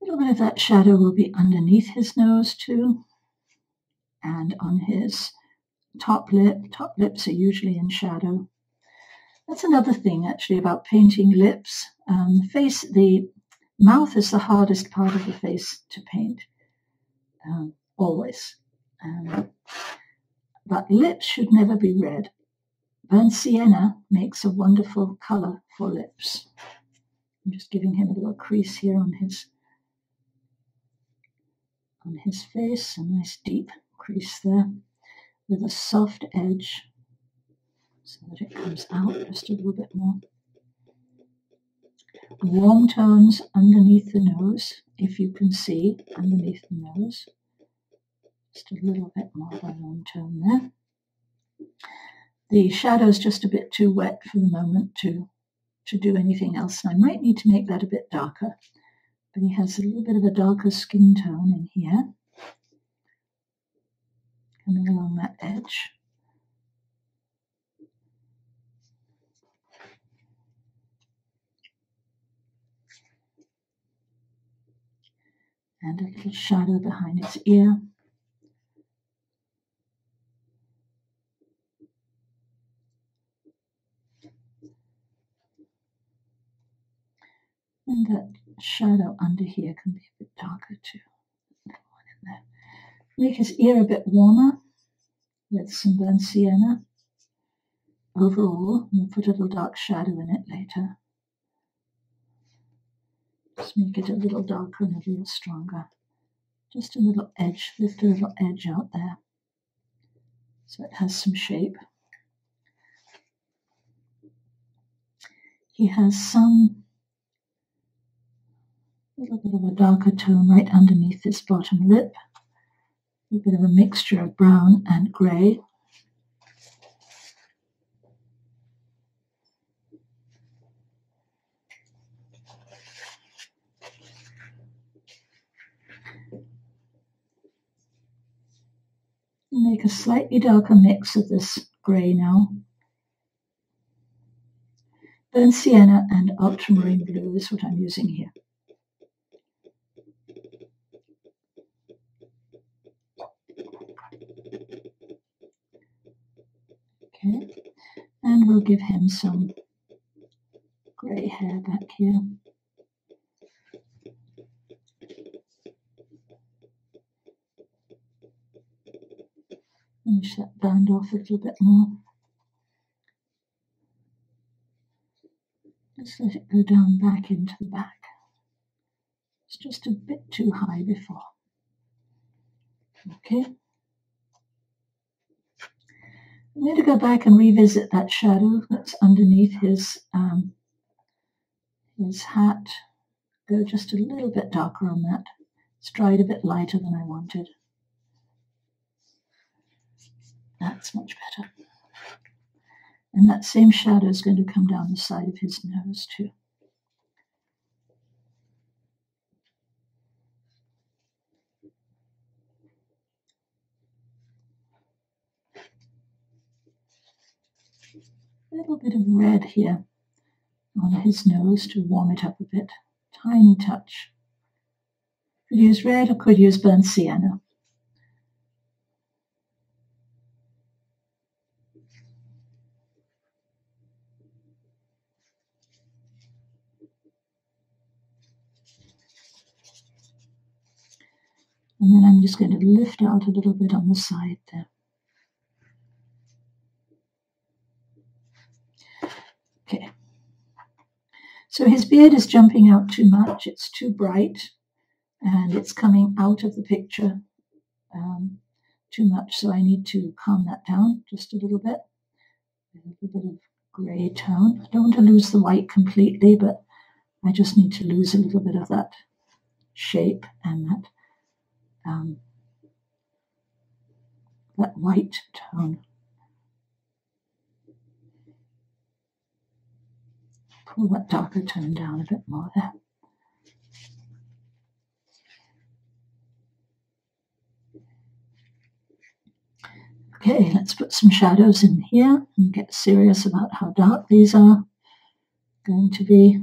A little bit of that shadow will be underneath his nose too and on his top lip. Top lips are usually in shadow. That's another thing actually about painting lips. Um, face, the mouth is the hardest part of the face to paint, um, always. Um, but lips should never be red. Burnt sienna makes a wonderful color for lips. I'm just giving him a little crease here on his on his face, a nice deep crease there with a soft edge so that it comes out just a little bit more. Warm tones underneath the nose, if you can see underneath the nose. Just a little bit more of a warm tone there. The shadow's just a bit too wet for the moment to, to do anything else. And I might need to make that a bit darker, but he has a little bit of a darker skin tone in here coming along that edge. And a little shadow behind its ear. And that shadow under here can be a bit darker too. Make his ear a bit warmer with some burnt sienna. Overall, we'll put a little dark shadow in it later. Just make it a little darker and a little stronger. Just a little edge, lift a little edge out there so it has some shape. He has some little bit of a darker tone right underneath his bottom lip a bit of a mixture of brown and grey. Make a slightly darker mix of this grey now. Burnt sienna and ultramarine blue is what I'm using here. Okay, and we'll give him some grey hair back here. Finish that band off a little bit more. Let's let it go down back into the back. It's just a bit too high before. Okay. I'm going to go back and revisit that shadow that's underneath his um, his hat. Go just a little bit darker on that. It's dried a bit lighter than I wanted. That's much better. And that same shadow is going to come down the side of his nose too. a little bit of red here on his nose to warm it up a bit. Tiny touch. Could use red or could use burnt sienna. And then I'm just going to lift out a little bit on the side there. Okay. So his beard is jumping out too much. It's too bright and it's coming out of the picture um, too much. So I need to calm that down just a little bit. A little bit of grey tone. I don't want to lose the white completely, but I just need to lose a little bit of that shape and that um, that white tone. Pull that darker tone down a bit more there. Okay, let's put some shadows in here and get serious about how dark these are going to be.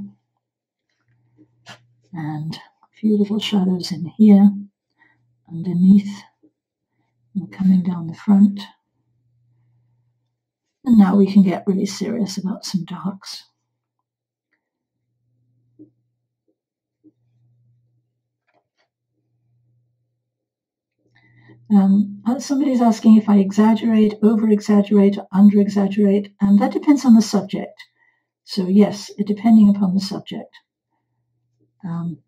And a few little shadows in here underneath and coming down the front. And now we can get really serious about some darks. Um, uh, somebody's asking if I exaggerate, over exaggerate, under exaggerate, and that depends on the subject. So, yes, depending upon the subject. Um,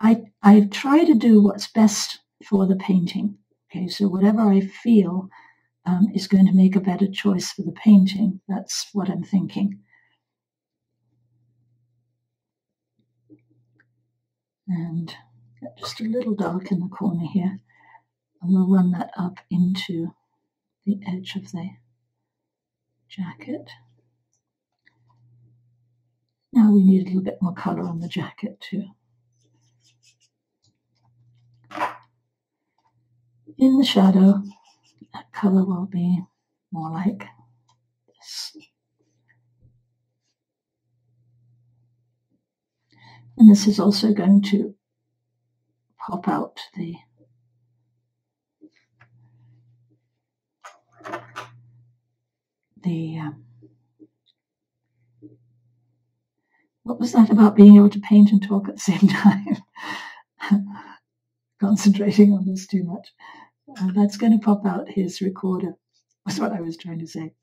I, I try to do what's best for the painting. Okay, so whatever I feel um, is going to make a better choice for the painting. That's what I'm thinking. And just a little dark in the corner here. And we'll run that up into the edge of the jacket. Now we need a little bit more color on the jacket too. in the shadow, that color will be more like this. And this is also going to pop out the the um, what was that about being able to paint and talk at the same time? Concentrating on this too much. Uh, that's going to pop out his recorder, was what I was trying to say.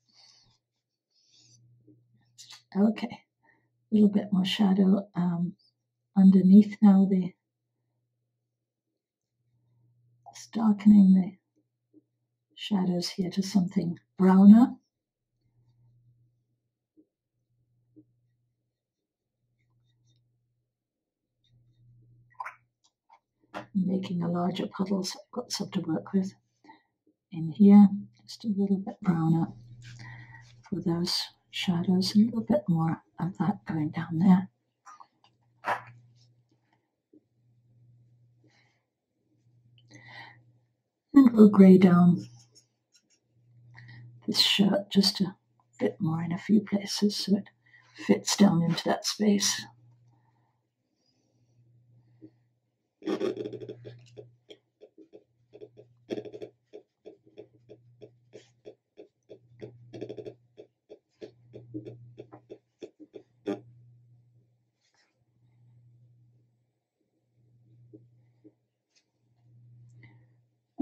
Okay, a little bit more shadow um, underneath now. The it's darkening the shadows here to something browner. making a larger puddle, so I've got some to work with. In here, just a little bit browner for those shadows, a little bit more of that going down there. We'll grey down this shirt just a bit more in a few places so it fits down into that space.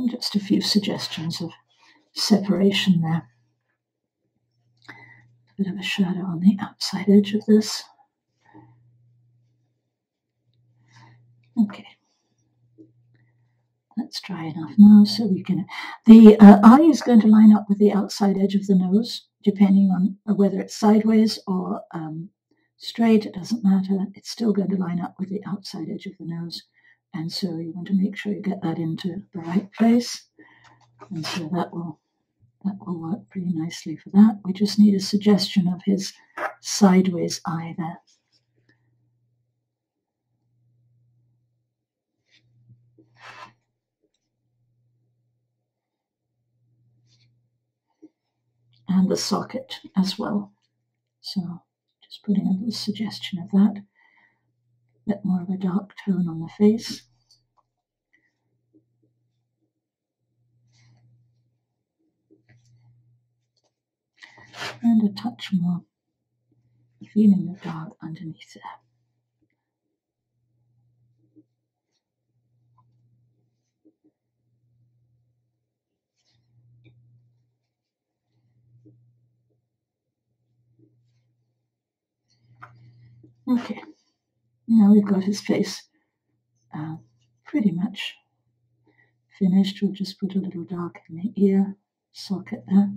Just a few suggestions of separation there. A bit of a shadow on the outside edge of this. Okay. That's dry enough now, so we can. The uh, eye is going to line up with the outside edge of the nose, depending on whether it's sideways or um, straight. It doesn't matter. It's still going to line up with the outside edge of the nose, and so you want to make sure you get that into the right place. And so that will that will work pretty nicely for that. We just need a suggestion of his sideways eye there. and the socket as well. So just putting a little suggestion of that. Bit more of a dark tone on the face. And a touch more feeling of dark underneath there. Okay, now we've got his face uh, pretty much finished. We'll just put a little dark in the ear socket there.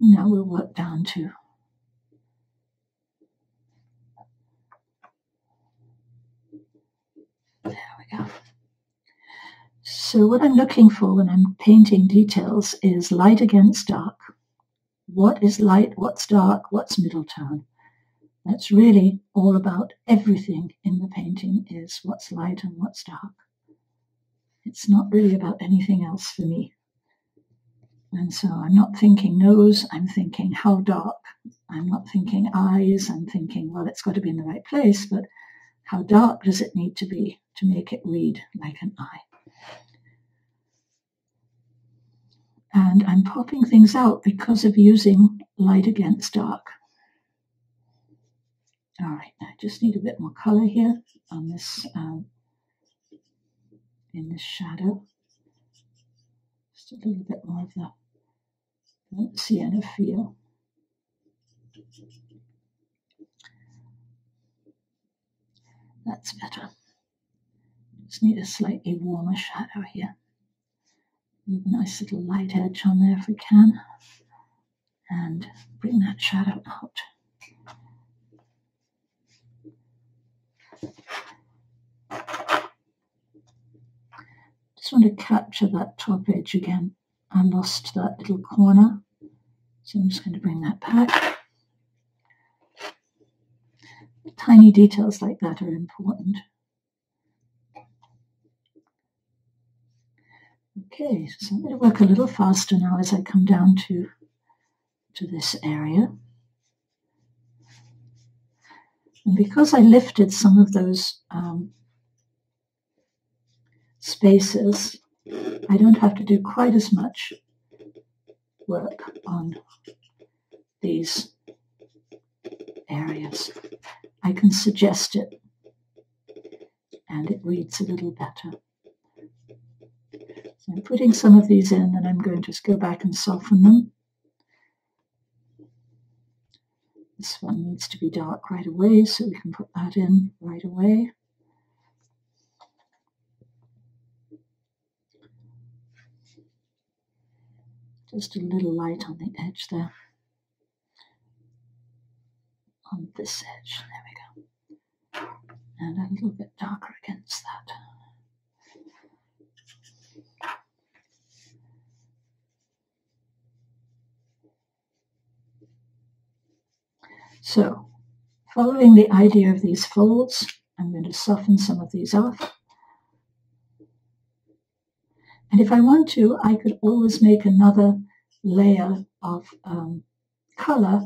Now we'll work down to there we go. So what I'm looking for when I'm painting details is light against dark what is light, what's dark, what's middle tone. That's really all about everything in the painting is what's light and what's dark. It's not really about anything else for me. And so I'm not thinking nose, I'm thinking how dark. I'm not thinking eyes, I'm thinking, well, it's got to be in the right place, but how dark does it need to be to make it read like an eye? and I'm popping things out because of using light against dark. All right, I just need a bit more color here on this, um, in this shadow. Just a little bit more of the sienna feel. That's better. Just need a slightly warmer shadow here. Leave a nice little light edge on there if we can. And bring that shadow out. Just want to capture that top edge again. I lost that little corner. So I'm just going to bring that back. Tiny details like that are important. Okay, so I'm going to work a little faster now as I come down to, to this area. And because I lifted some of those um, spaces, I don't have to do quite as much work on these areas. I can suggest it and it reads a little better. So I'm putting some of these in and I'm going to just go back and soften them. This one needs to be dark right away, so we can put that in right away. Just a little light on the edge there. On this edge, there we go. And a little bit darker against that. So, following the idea of these folds, I'm going to soften some of these off. And if I want to, I could always make another layer of um, color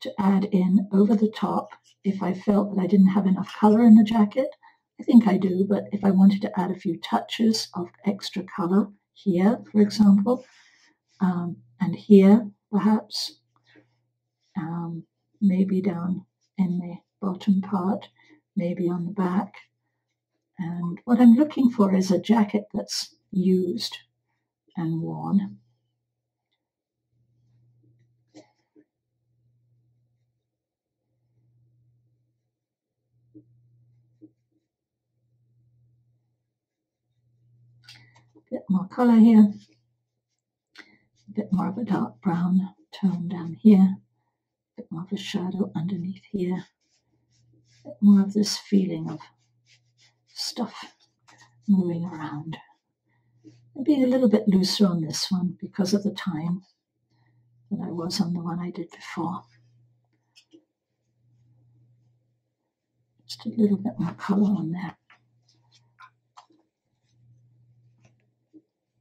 to add in over the top if I felt that I didn't have enough color in the jacket. I think I do, but if I wanted to add a few touches of extra color here, for example, um, and here perhaps, um, maybe down in the bottom part, maybe on the back. And what I'm looking for is a jacket that's used and worn. Bit more color here, a bit more of a dark brown tone down here a bit more of a shadow underneath here, a bit more of this feeling of stuff moving around. Maybe a little bit looser on this one because of the time than I was on the one I did before. Just a little bit more color on there.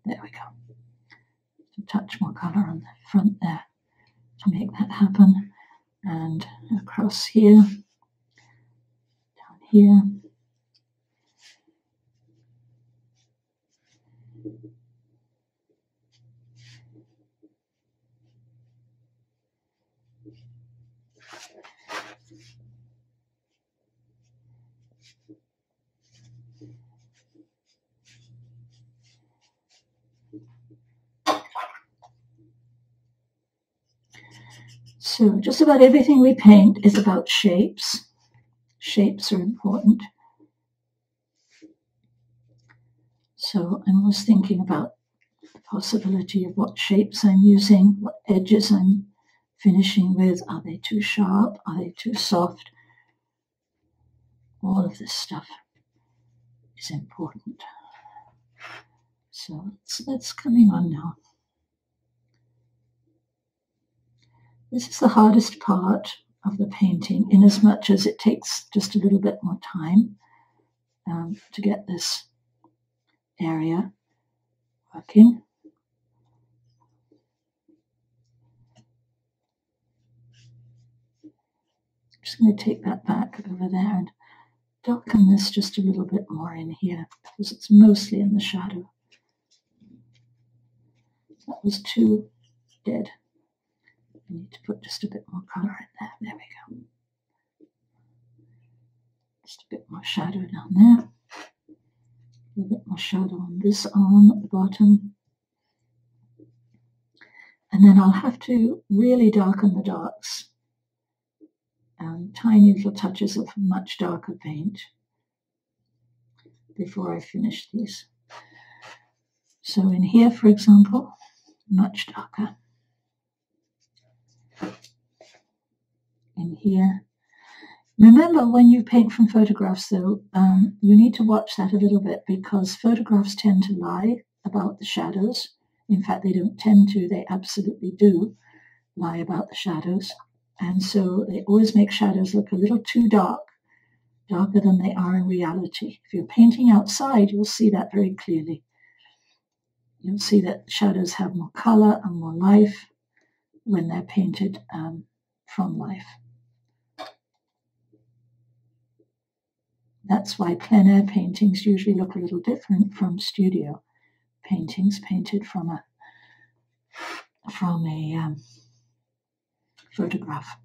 There we go. a touch more colour on the front there to make that happen. And across here, down here. So just about everything we paint is about shapes. Shapes are important. So I'm always thinking about the possibility of what shapes I'm using, what edges I'm finishing with. Are they too sharp? Are they too soft? All of this stuff is important. So it's coming on now. This is the hardest part of the painting in as much as it takes just a little bit more time um, to get this area working. I'm just going to take that back over there and darken this just a little bit more in here because it's mostly in the shadow. That was too dead. I need to put just a bit more colour in there. There we go. Just a bit more shadow down there. A bit more shadow on this arm at the bottom. And then I'll have to really darken the darks. Um, tiny little touches of much darker paint before I finish these. So in here, for example, much darker. In here. Remember, when you paint from photographs, though, um, you need to watch that a little bit because photographs tend to lie about the shadows. In fact, they don't tend to, they absolutely do lie about the shadows. And so they always make shadows look a little too dark, darker than they are in reality. If you're painting outside, you'll see that very clearly. You'll see that shadows have more color and more life when they're painted um, from life. That's why plein air paintings usually look a little different from studio paintings painted from a from a um, photograph.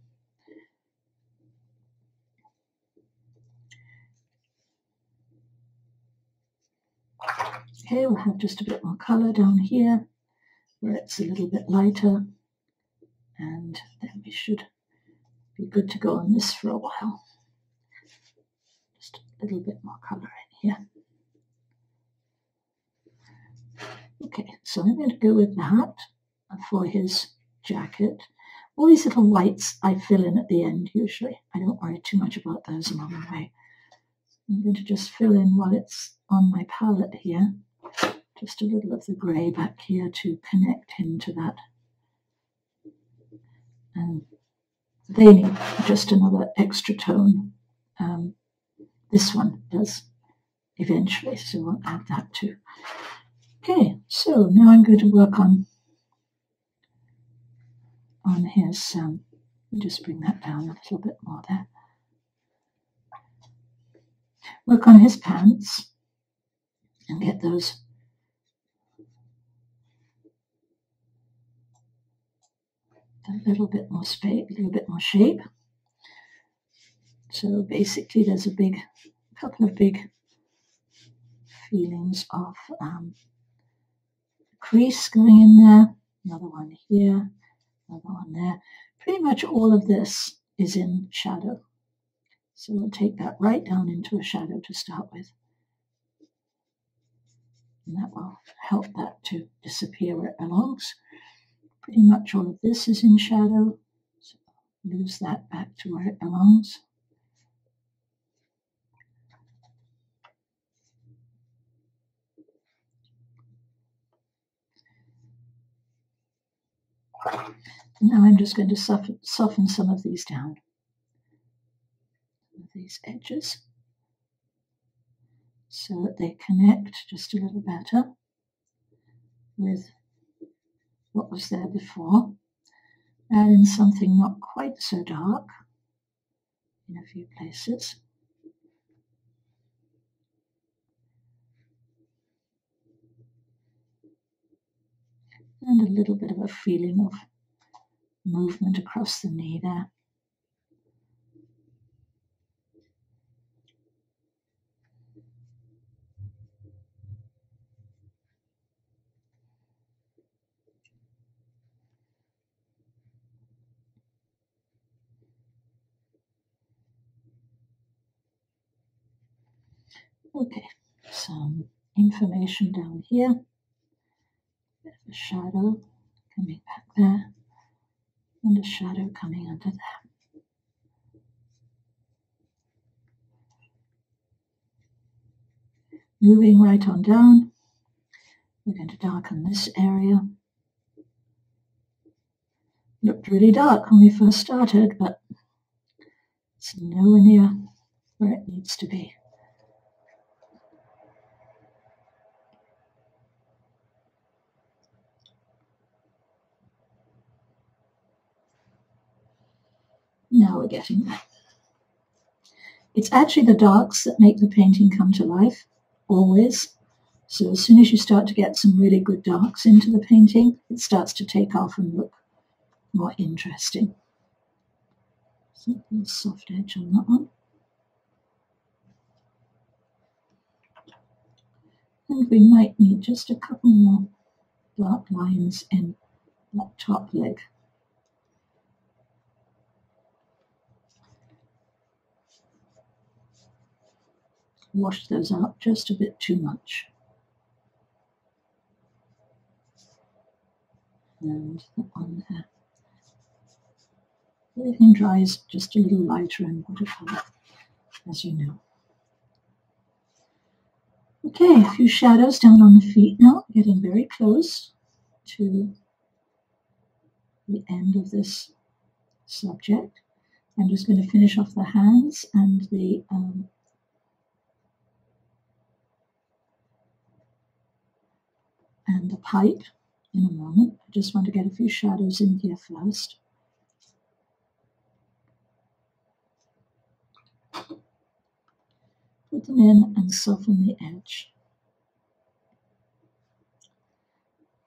Okay, we'll have just a bit more color down here where it's a little bit lighter and then we should be good to go on this for a while. A little bit more colour in here. Okay, so I'm going to go with that for his jacket. All these little whites I fill in at the end usually. I don't worry too much about those along the way. I'm going to just fill in while it's on my palette here. Just a little of the grey back here to connect him to that. And they need just another extra tone. Um, this one does eventually, so we'll add that too. Okay, so now I'm going to work on on his. Um, just bring that down a little bit more there. Work on his pants and get those a little bit more space, a little bit more shape. So basically there's a big, couple of big feelings of um, crease going in there, another one here, another one there. Pretty much all of this is in shadow. So we'll take that right down into a shadow to start with. And that will help that to disappear where it belongs. Pretty much all of this is in shadow. So lose that back to where it belongs. Now I'm just going to soften, soften some of these down. these edges so that they connect just a little better with what was there before. Add in something not quite so dark in a few places. And a little bit of a feeling of movement across the knee there. Okay, some information down here. A shadow coming back there, and a shadow coming under there. Moving right on down, we're going to darken this area. Looked really dark when we first started, but it's nowhere near where it needs to be. Now we're getting there. It's actually the darks that make the painting come to life, always. So as soon as you start to get some really good darks into the painting, it starts to take off and look more interesting. So a soft edge on that one. And we might need just a couple more dark lines in that top leg. Wash those out just a bit too much. And on there. Everything dries just a little lighter in watercolor, as you know. Okay, a few shadows down on the feet now, getting very close to the end of this subject. I'm just going to finish off the hands and the um, and the pipe in a moment. I just want to get a few shadows in here first. Put them in and soften the edge.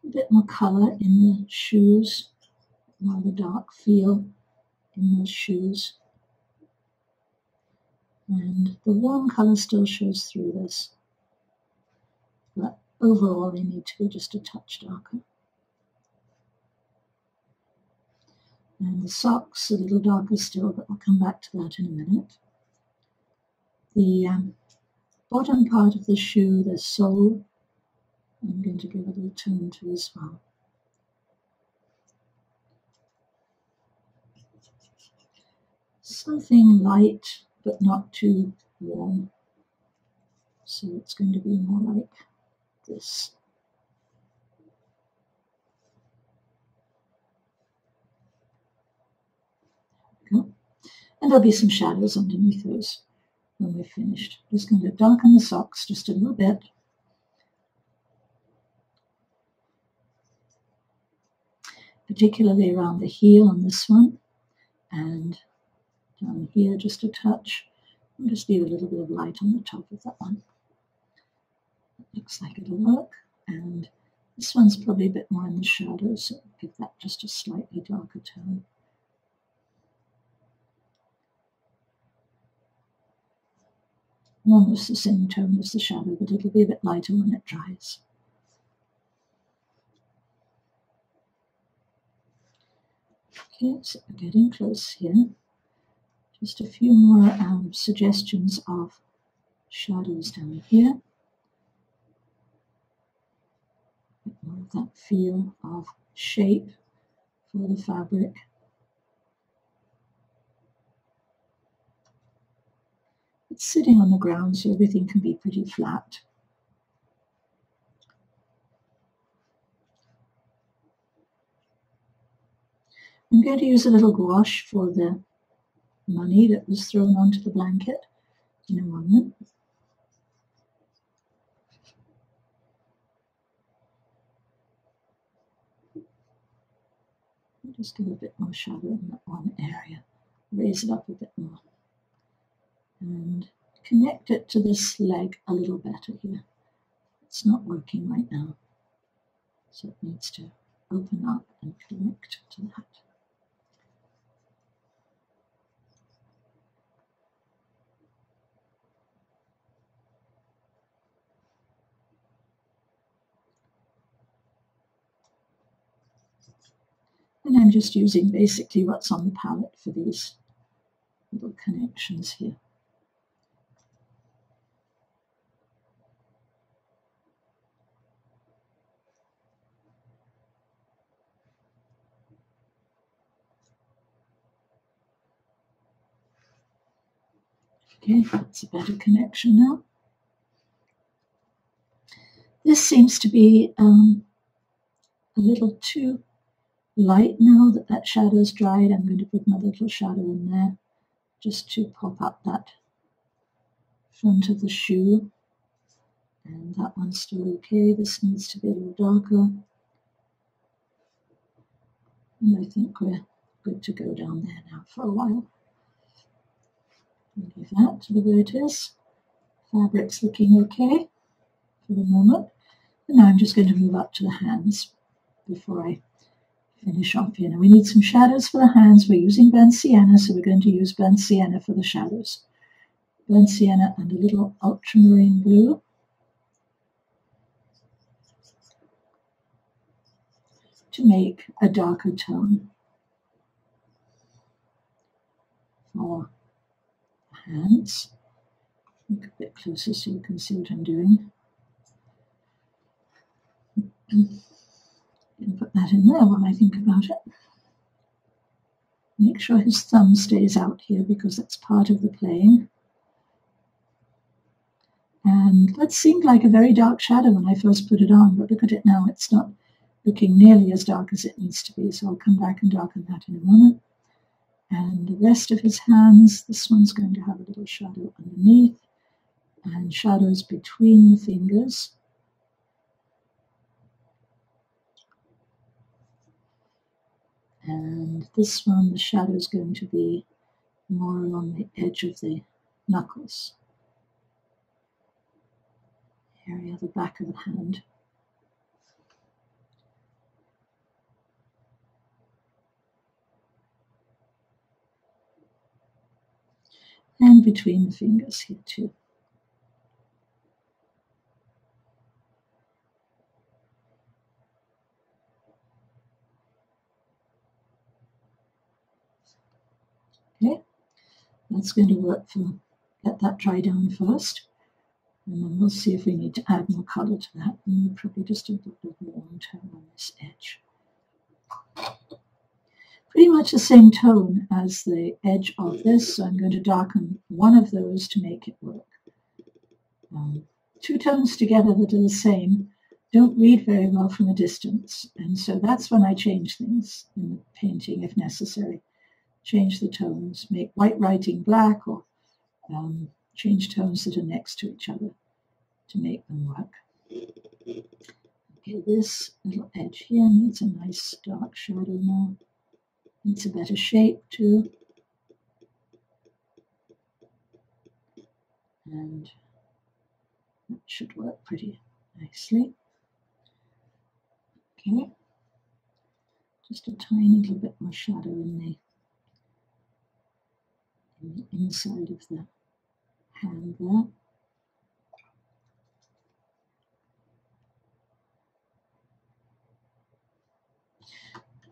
A bit more color in the shoes, more the dark feel in those shoes. And the warm color still shows through this. Overall, they need to be just a touch darker. And the socks a little darker still, but I'll come back to that in a minute. The um, bottom part of the shoe, the sole, I'm going to give a little tone to as well. Something light, but not too warm. So it's going to be more like this. And there'll be some shadows underneath those when we're finished. Just going to darken the socks just a little bit. Particularly around the heel on this one and down here just a touch. And just leave a little bit of light on the top of that one looks like it'll work. And this one's probably a bit more in the shadow, so give that just a slightly darker tone. Almost the same tone as the shadow, but it'll be a bit lighter when it dries. Okay, so we're getting close here. Just a few more um, suggestions of shadows down here. That feel of shape for the fabric. It's sitting on the ground so everything can be pretty flat. I'm going to use a little gouache for the money that was thrown onto the blanket in a moment. Just give a bit more shadow in that one area. Raise it up a bit more. And connect it to this leg a little better here. It's not working right now. So it needs to open up and connect to that. And I'm just using basically what's on the palette for these little connections here. Okay, that's a better connection now. This seems to be um, a little too light now that that shadow's dried. I'm going to put another little shadow in there just to pop up that front of the shoe. And that one's still okay. This needs to be a little darker. And I think we're good to go down there now for a while. Leave that to the way it is. Fabric's looking okay for the moment. And now I'm just going to move up to the hands before I finish off here. Now we need some shadows for the hands. We're using burnt sienna, so we're going to use burnt sienna for the shadows. Burnt sienna and a little ultramarine blue. To make a darker tone for the hands. Look a bit closer so you can see what I'm doing. can put that in there when I think about it. Make sure his thumb stays out here because that's part of the playing. And that seemed like a very dark shadow when I first put it on, but look at it now, it's not looking nearly as dark as it needs to be, so I'll come back and darken that in a moment. And the rest of his hands, this one's going to have a little shadow underneath and shadows between the fingers. And this one, the shadow is going to be more along the edge of the knuckles area, the back of the hand. And between the fingers here too. Okay, that's going to work for, let that dry down first. And then we'll see if we need to add more colour to that. And probably just a little bit warm tone on this edge. Pretty much the same tone as the edge of this, so I'm going to darken one of those to make it work. Um, two tones together that are the same don't read very well from a distance, and so that's when I change things in the painting if necessary change the tones, make white writing black or um, change tones that are next to each other to make them work. Okay, this little edge here needs a nice dark shadow now. Needs a better shape too. And that should work pretty nicely. Okay, just a tiny little bit more shadow in the the inside of the handle.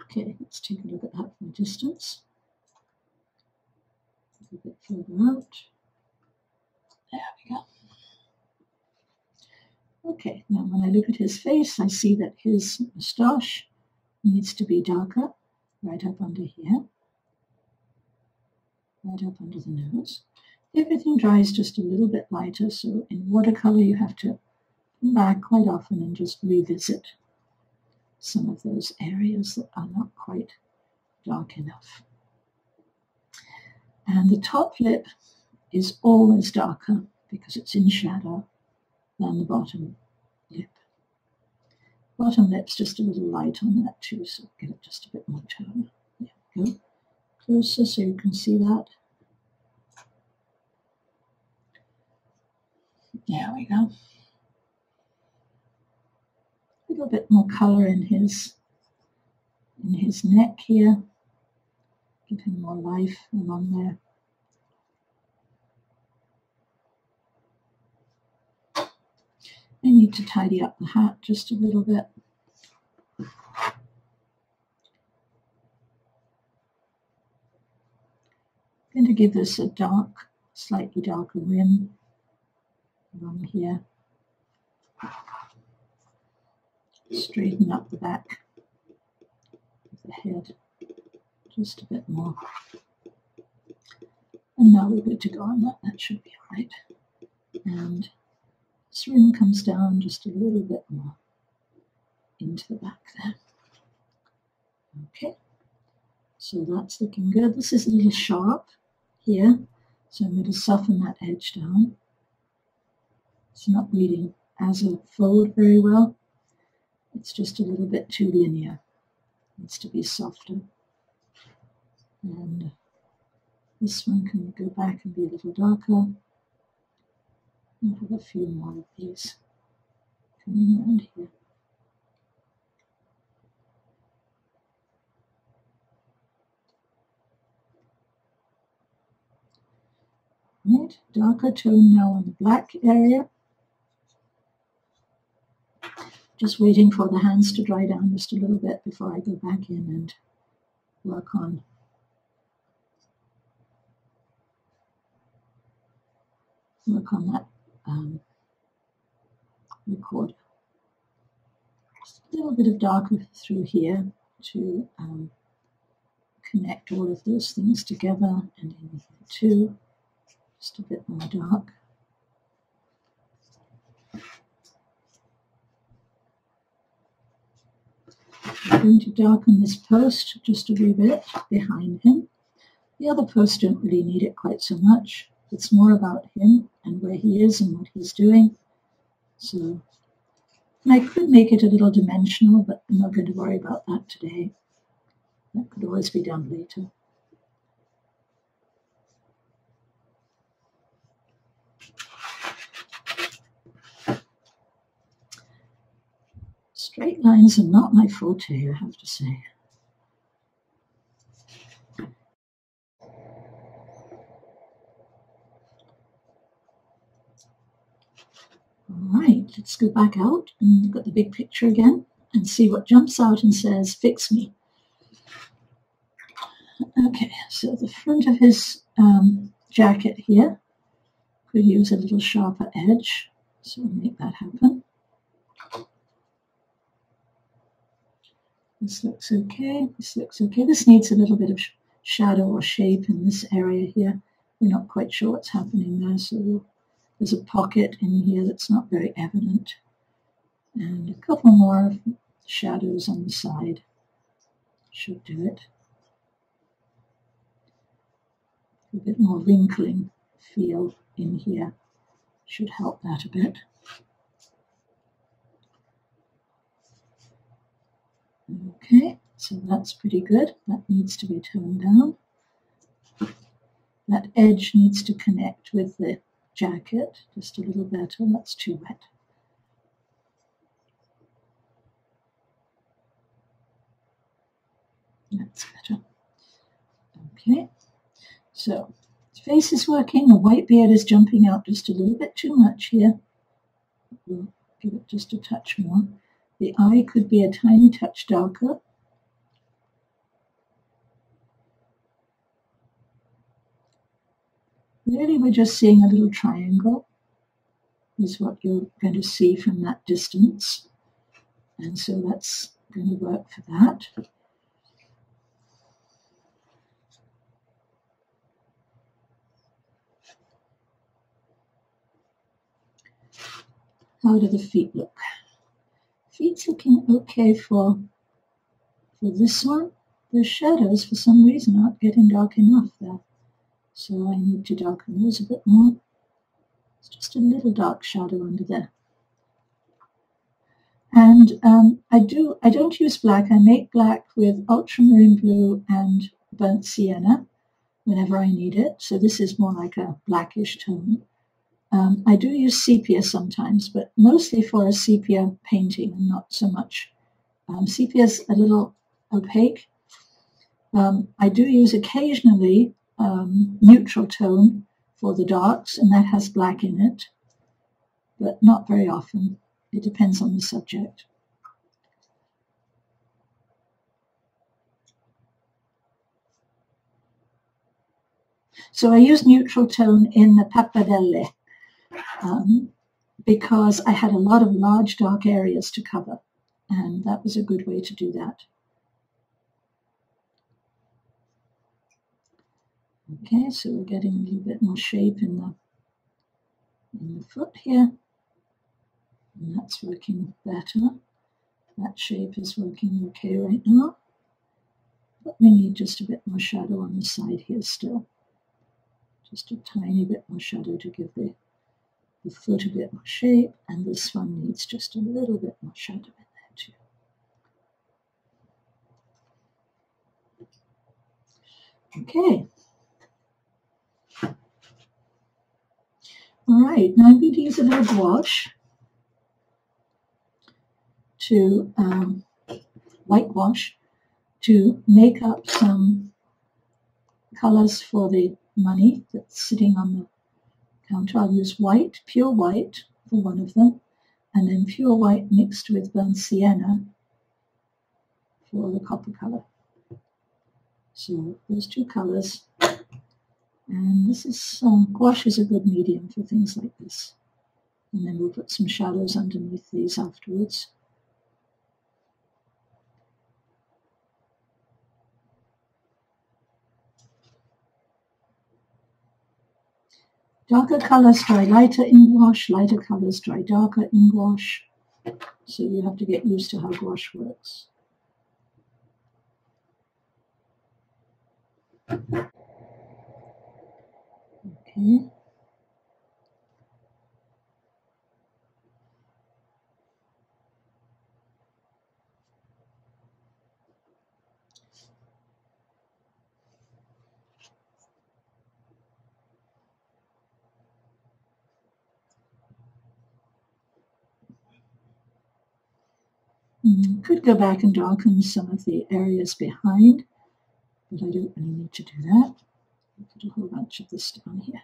Okay, let's take a look at that from a distance. A little bit further out. There we go. Okay, now when I look at his face, I see that his moustache needs to be darker right up under here right up under the nose. Everything dries just a little bit lighter, so in watercolor you have to come back quite often and just revisit some of those areas that are not quite dark enough. And the top lip is always darker because it's in shadow than the bottom lip. Bottom lip's just a little light on that too, so give it just a bit more tone. There we go. Closer so you can see that. There we go. A little bit more color in his in his neck here. Give him more life along there. I need to tidy up the hat just a little bit. Going to give this a dark, slightly darker rim along here. Straighten up the back of the head just a bit more. And now we're good to go on that. That should be all right. And this rim comes down just a little bit more into the back there. Okay, so that's looking good. This is a little sharp here, so I'm going to soften that edge down. It's not reading as a fold very well. It's just a little bit too linear. It needs to be softer. And this one can go back and be a little darker. I'll have a few more of these coming around here. Right, darker tone now on the black area. Just waiting for the hands to dry down just a little bit before I go back in and work on work on that um, record. Just a little bit of darker through here to um, connect all of those things together and in here too. Just a bit more dark. I'm going to darken this post just a wee bit behind him. The other posts don't really need it quite so much. It's more about him and where he is and what he's doing. So I could make it a little dimensional, but I'm not going to worry about that today. That could always be done later. Straight lines are not my forte, I have to say. All right, let's go back out and look at the big picture again and see what jumps out and says, fix me. Okay, so the front of his um, jacket here could use a little sharper edge, so we'll make that happen. This looks okay, this looks okay. This needs a little bit of shadow or shape in this area here. We're not quite sure what's happening there, so we'll there's a pocket in here that's not very evident. And a couple more shadows on the side should do it. A bit more wrinkling feel in here should help that a bit. Okay, so that's pretty good. That needs to be toned down. That edge needs to connect with the jacket just a little better. Oh, that's too wet. That's better. Okay, so face is working. The white beard is jumping out just a little bit too much here. We'll give it just a touch more. The eye could be a tiny touch darker. Really, we're just seeing a little triangle is what you're going to see from that distance. And so that's going to work for that. How do the feet look? Feet's looking okay for, for this one. The shadows, for some reason, aren't getting dark enough there. So I need to darken those a bit more. It's just a little dark shadow under there. And um, I do I don't use black. I make black with ultramarine blue and burnt sienna whenever I need it. So this is more like a blackish tone. Um, I do use sepia sometimes, but mostly for a sepia painting and not so much. Um, sepia is a little opaque. Um, I do use occasionally um, neutral tone for the darks, and that has black in it, but not very often. It depends on the subject. So I use neutral tone in the Pappardelle um, because I had a lot of large dark areas to cover, and that was a good way to do that. Okay, so we're getting a little bit more shape in the in the foot here. And that's working better. That shape is working okay right now. But we need just a bit more shadow on the side here still. Just a tiny bit more shadow to give the, a bit more shape. And this one needs just a little bit more shadow in there too. Okay. All right, now I'm going to use a little gouache to um, whitewash to make up some colors for the money that's sitting on the I'll use white, pure white for one of them, and then pure white mixed with burnt sienna for the copper color. So those two colors. And this is, um, gouache is a good medium for things like this. And then we'll put some shadows underneath these afterwards. Darker colors dry lighter in gouache, lighter colors dry darker in gouache. So you have to get used to how gouache works. Okay. Mm, could go back and darken some of the areas behind, but I don't really need to do that. I'll put a whole bunch of this down here.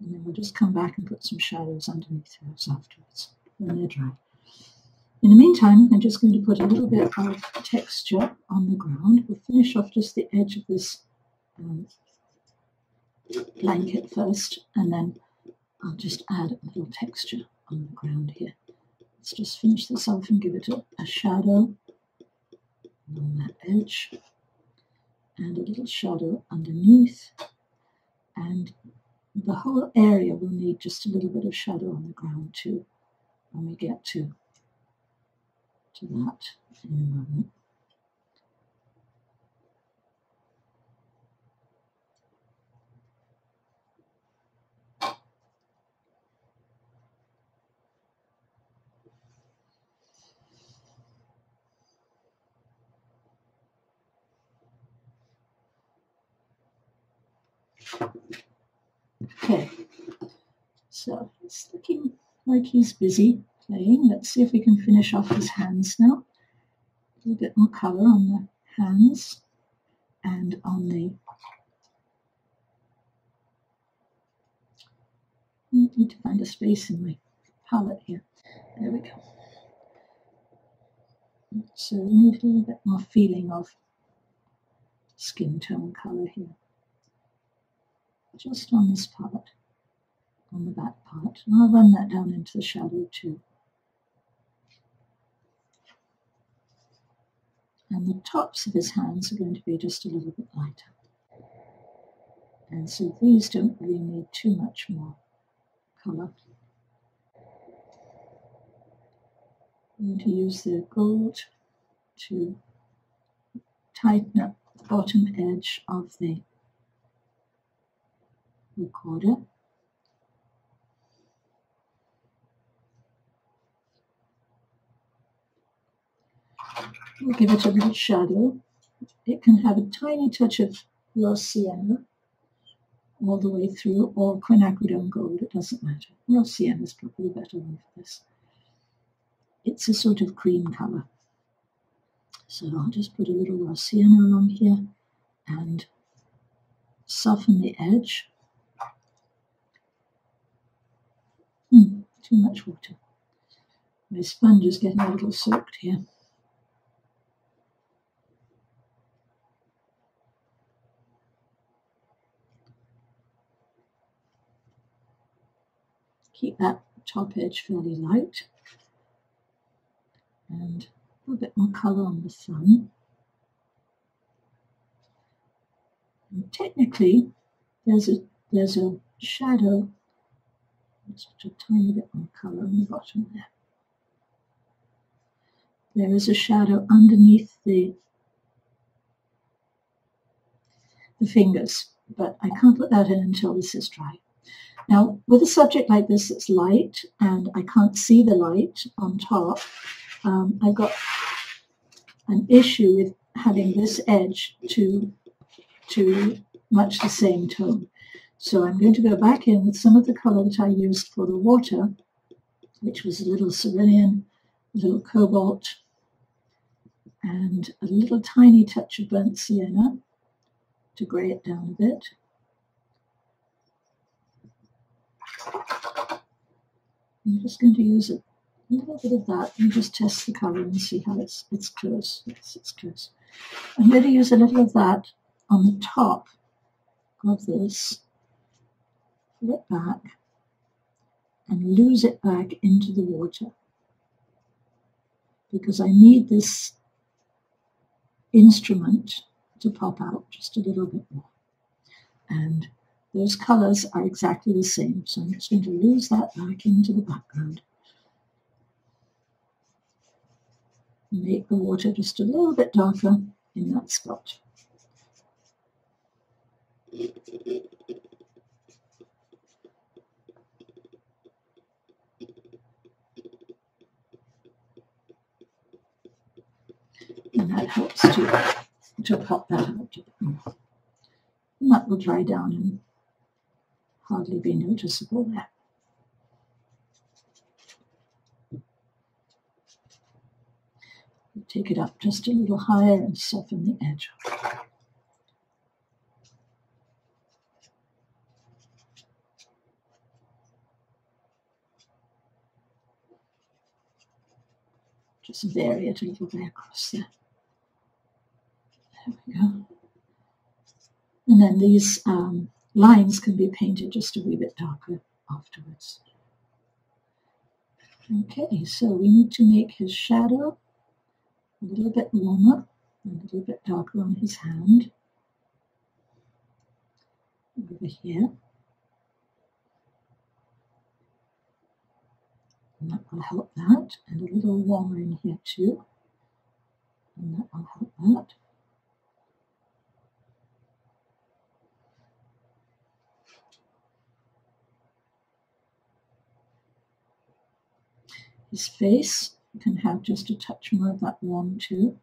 And then we'll just come back and put some shadows underneath those afterwards when they're dry. In the meantime, I'm just going to put a little bit of texture on the ground. We'll finish off just the edge of this um, blanket first, and then I'll just add a little texture on the ground here. Let's just finish this off and give it a, a shadow on that edge and a little shadow underneath and the whole area will need just a little bit of shadow on the ground too when we get to to that in a moment. Okay, so it's looking like he's busy playing. Let's see if we can finish off his hands now. A little bit more colour on the hands and on the need to find a space in my palette here. There we go. So we need a little bit more feeling of skin tone colour here just on this part, on the back part. And I'll run that down into the shadow too. And the tops of his hands are going to be just a little bit lighter. And so these don't really need too much more colour. I'm going to use the gold to tighten up the bottom edge of the recorder. We'll give it a little shadow it can have a tiny touch of raw sienna all the way through, or quinacridone gold, it doesn't matter. Raw sienna is probably better for this. It's a sort of cream colour. So I'll just put a little raw sienna along here and soften the edge. Hmm, too much water. My sponge is getting a little soaked here. Keep that top edge fairly light and a little bit more colour on the sun. And technically, there's a there's a shadow, just a tiny bit more colour on the bottom there. There is a shadow underneath the the fingers, but I can't put that in until this is dry. Now, with a subject like this, it's light, and I can't see the light on top. Um, I've got an issue with having this edge to, to much the same tone. So I'm going to go back in with some of the color that I used for the water, which was a little cerulean, a little cobalt, and a little tiny touch of burnt sienna to grey it down a bit. I'm just going to use a little bit of that and just test the colour and see how it's it's close. Yes, it's close. I'm going to use a little of that on the top of this, pull it back, and lose it back into the water. Because I need this instrument to pop out just a little bit more. And those colors are exactly the same. So I'm just going to lose that back into the background. Make the water just a little bit darker in that spot. That helps to, to pop that out. And that will dry down and hardly be noticeable there. Take it up just a little higher and soften the edge. Just vary it a little bit across there. There we go. And then these um, lines can be painted just a wee bit darker afterwards. Okay, so we need to make his shadow a little bit warmer, a little bit darker on his hand. Over here. And that will help that, and a little warmer in here too. And that will help that. His face can have just a touch more of that warm too.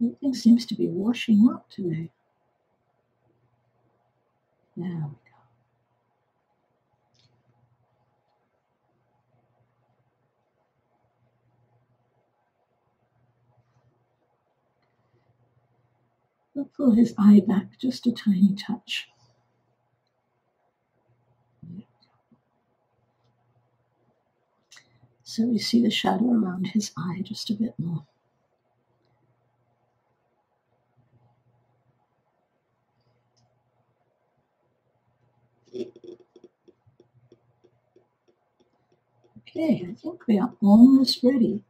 Everything seems to be washing up today. There we go. We'll pull his eye back just a tiny touch. So we see the shadow around his eye just a bit more. Okay, I think we are almost ready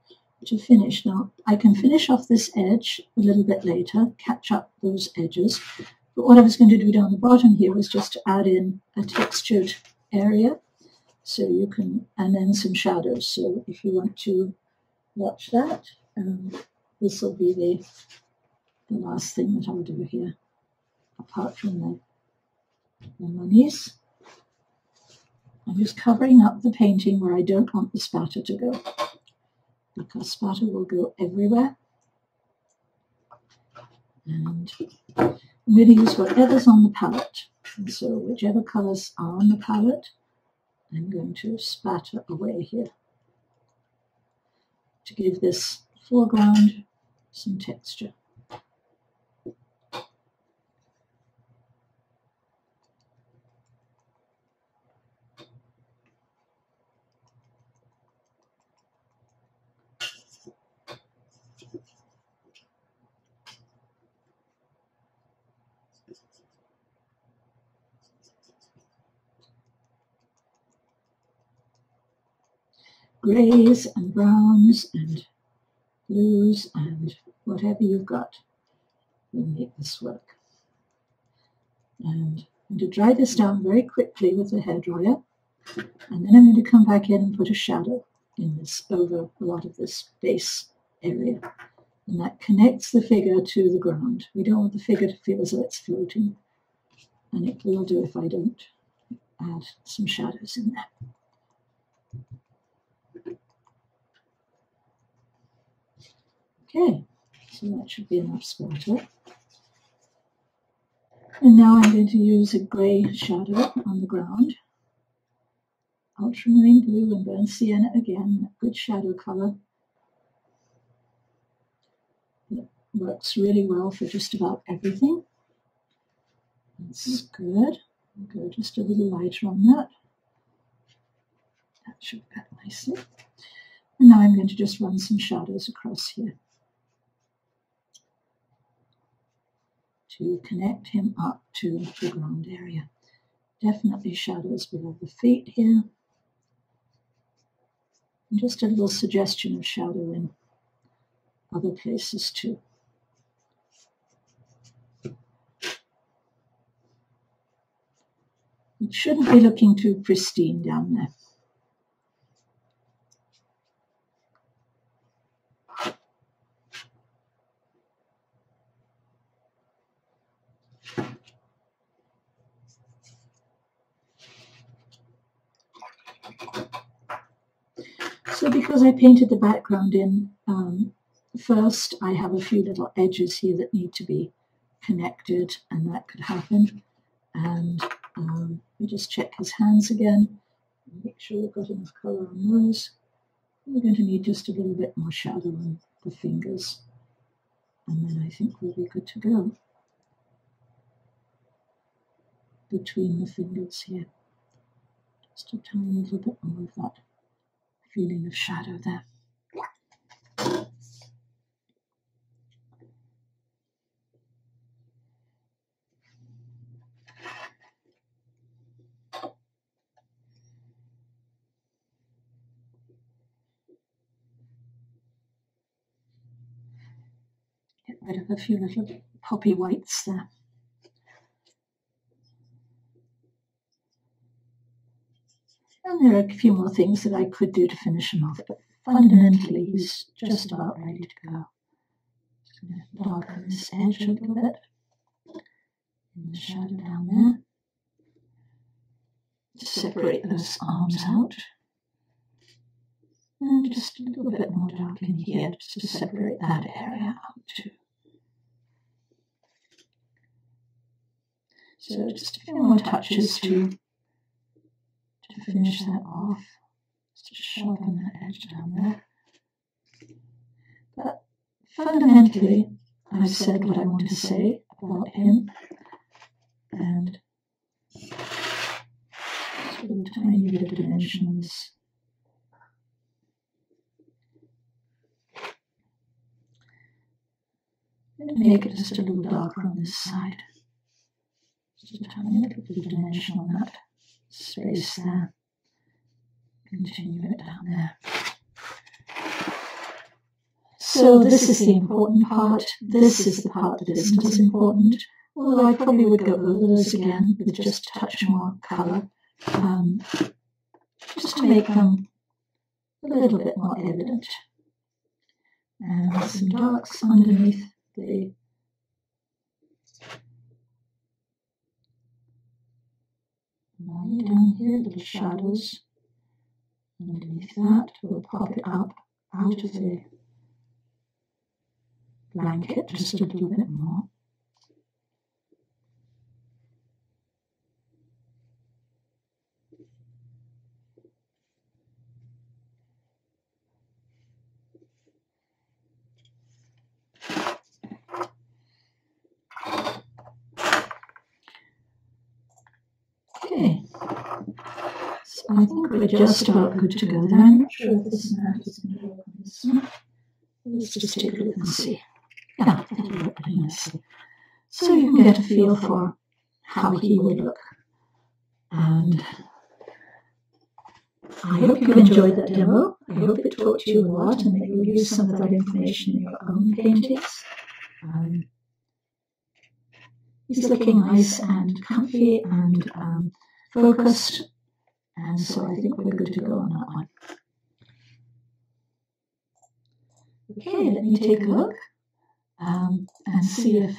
to finish. Now, I can finish off this edge a little bit later, catch up those edges. But what I was going to do down the bottom here was just to add in a textured area so you can, and then some shadows. So if you want to watch that, um, this will be the, the last thing that I'll do here, apart from the, the monies. I'm just covering up the painting where I don't want the spatter to go, because spatter will go everywhere. And I'm going to use whatever's on the palette. And so whichever colours are on the palette, I'm going to spatter away here to give this foreground some texture. Grays and browns and blues and whatever you've got will make this work. And I'm going to dry this down very quickly with the hairdryer and then I'm going to come back in and put a shadow in this over a lot of this base area and that connects the figure to the ground. We don't want the figure to feel as though it's floating and it will do if I don't add some shadows in there. Okay, so that should be enough splatter. And now I'm going to use a grey shadow on the ground. Ultramarine blue and burnt sienna again, good shadow colour. It works really well for just about everything. That's good. I'll go just a little lighter on that. That should fit nicely. And now I'm going to just run some shadows across here. To connect him up to the ground area. Definitely shadows below the feet here. And just a little suggestion of shadow in other places too. It shouldn't be looking too pristine down there. So because I painted the background in um, first, I have a few little edges here that need to be connected and that could happen. And um, we just check his hands again, make sure we've got enough colour on those. We're going to need just a little bit more shadow on the fingers. And then I think we'll be good to go. Between the fingers here. Just a tiny little bit more of that feeling of shadow there. Get rid of a few little poppy whites there. There are a few more things that I could do to finish him off, but fundamentally he's just about ready to go. Just going to darken this edge a little bit. The shadow down there. Separate those arms out. And just a little bit more dark in here just to separate that area out too. So just a few more touches to to finish that off. Just sharpen that edge down there. But fundamentally, I've said what I want to say about him. And just a tiny bit of dimension on this. Make it just a little darker on this side. Just a tiny little bit of dimension on that space there. Continue it down there. So this is the important part. This is the part that isn't as important. Although I probably would go over those again with just a touch more colour, um, just to make them a little bit more evident. And some darks underneath the down here, little shadows underneath that. We'll pop it up out of the blanket just a little bit more. So I think we're just about good to go then. I'm not sure if this map is going to work on this one. Let's just take a look and see. Yeah, that'll nicely. So you can get a feel for how he would look. And I hope you enjoyed that demo. I hope it taught you a lot and that you'll use some of that information in your own paintings. Um, he's looking nice and comfy and um, focused, and so I think we're good to go on that one. Okay, let me take a look um, and see if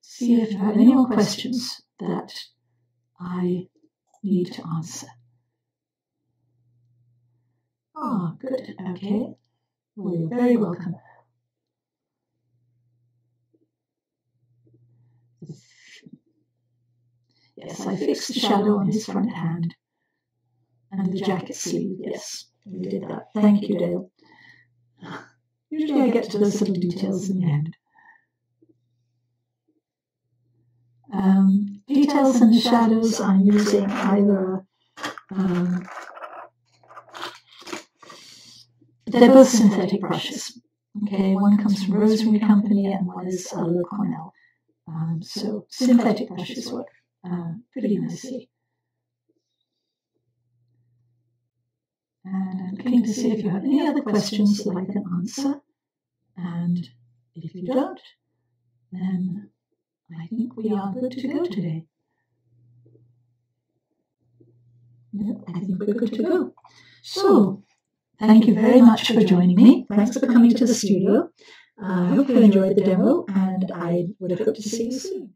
see if you have any more questions that I need to answer. Oh, good. Okay. Well, you're very welcome. Yes, I fixed the shadow on his front hand and the jacket sleeve. Yes, we did that. Thank you, Dale. Usually I get to those little details in the end. Um, details the shadows, I'm using either um, they're both synthetic brushes. Okay, one comes from Rosemary Company and one is uh, Le Cornell. Um, so synthetic brushes work uh, pretty nicely. And I'm looking to see if you have any other questions that I can answer. And if you don't, then I think we are good to go today. I think we're good to go. So, thank you very much for joining me. Thanks for coming to the studio. I hope you enjoyed the demo, and I would have hope to see you soon.